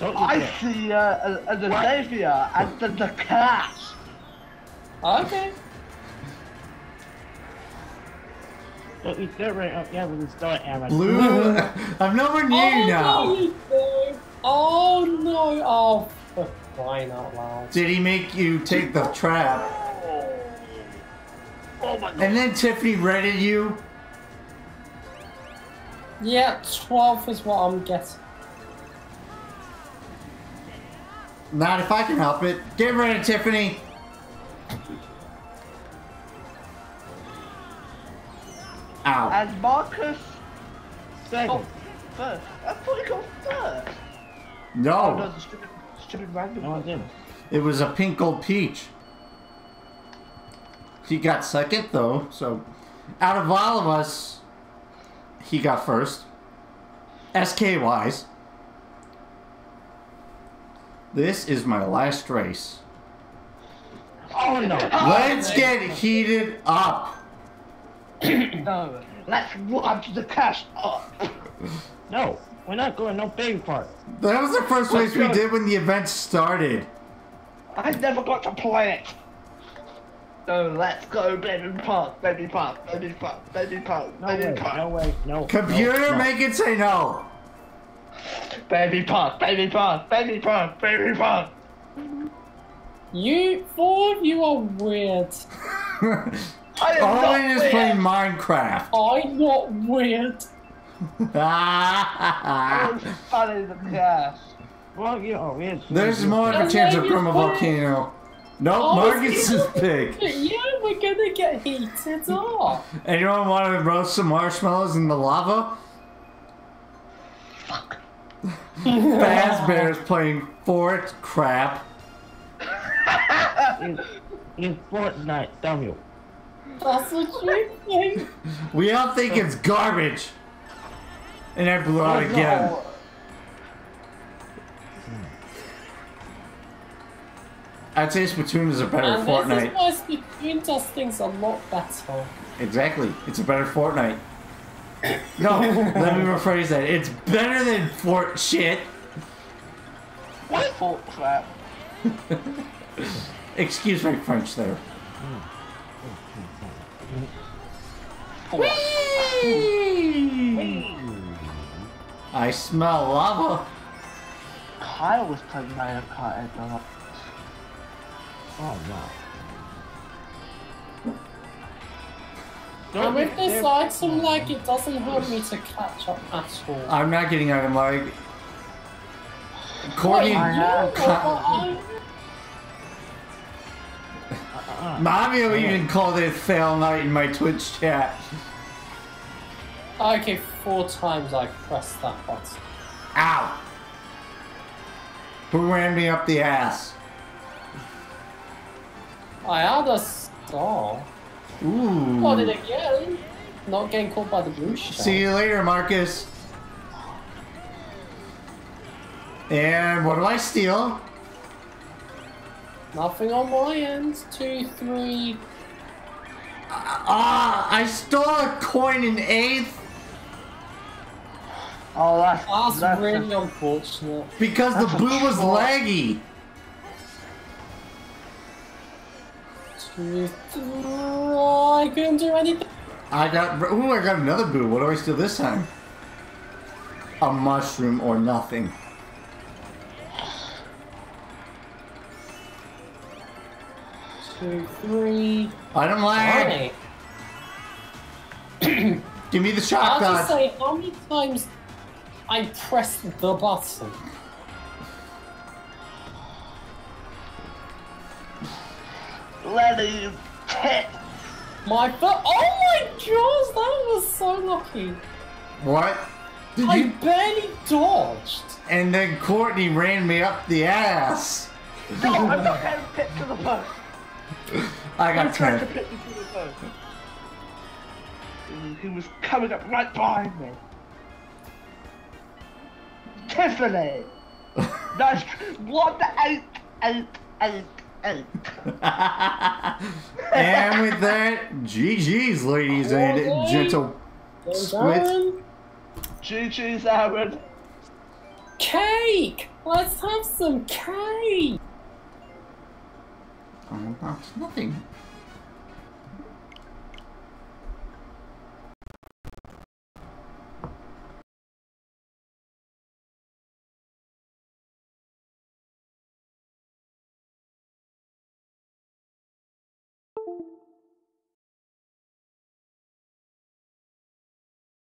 I dare. see uh, a, a, the Xavier and the, the cash. Okay. Don't you dare right up there with the start, Aaron. Blue. I'm nowhere near oh, you now. No, you don't. Oh no. Oh, for crying out loud. Did he make you take the trap? Oh my god. And then Tiffany redded you? Yeah, 12 is what I'm getting. Not if I can help it. Get rid of Tiffany. Ow. And Marcus. Second. Oh, first. I thought he got first. Oh no, No, the stupid, stupid random. No, I didn't. it was a pink gold peach. He got second, though, so out of all of us, he got first. SK wise. This is my last race. Oh no. Oh, oh, let's get heated up. No, let's run to the cash up. No. We're not going no baby part. That was the first race we did when the event started. I never got to play it. No, let's go, baby park, baby park, baby park, baby park, No baby way. park, No way. No. Computer, no, no. make it say no. baby park, baby park, baby park, baby park. You, four of you are weird. I am Owen not is weird. playing Minecraft. I'm not weird. I'm funny the cash. Well, you are weird. There's more of a Yeah, chance of maybe from a volcano. Nope, Oh, Marcus is big. Yeah, we're gonna get heat. heated up. Anyone want to roast some marshmallows in the lava? Fuck. Fazbear's playing Fort Crap. In, in Fortnite, damn you. That's what you think. We all think it's garbage. And I blew out again. No. I'd say Splatoon is a better And this is Fortnite. why Splatoon does things a lot better. Exactly. It's a better Fortnite. No, let me rephrase that. It's better than Fort shit. What fault crap? Excuse my French there. Fort. I smell lava. Kyle was playing Mario Kart at the Oh no. And with this They're- item lag, it doesn't help me to catch up at all. I'm not getting item lag. Courtney, Wait, I have- I- Mario even called it fail night in my Twitch chat. Okay, four times I pressed that button. Ow! Who ran me up the ass? I had a star. Ooh. Got it again. Not getting caught by the blue shell. See you later, Marcus. And what do I steal? Nothing on my end. Two, three. Ah, I stole a coin in eighth Oh, that's That's, that's really unfortunate. because the That's a blue was laggy. I couldn't do anything. I got ooh, I got another boo. What do I steal this time? A mushroom or nothing. Two, three. Item lag. Right. Give me the shot I'll just god. say how many times I pressed the button. Lenny tit. My foot. Oh my gosh, that was so lucky. What? Did I you? barely dodged. And then Courtney ran me up the ass. No, I'm not going to pit to the post. I I'm got trying to pit you to the post. He was coming up right behind me. Tiffany! Nice. One, eight, eight, eight, eight. and with that, GG's, ladies and Okay. gentle. There's Squid. GG's, Aaron. Cake! Let's have some cake! Oh, that's nothing.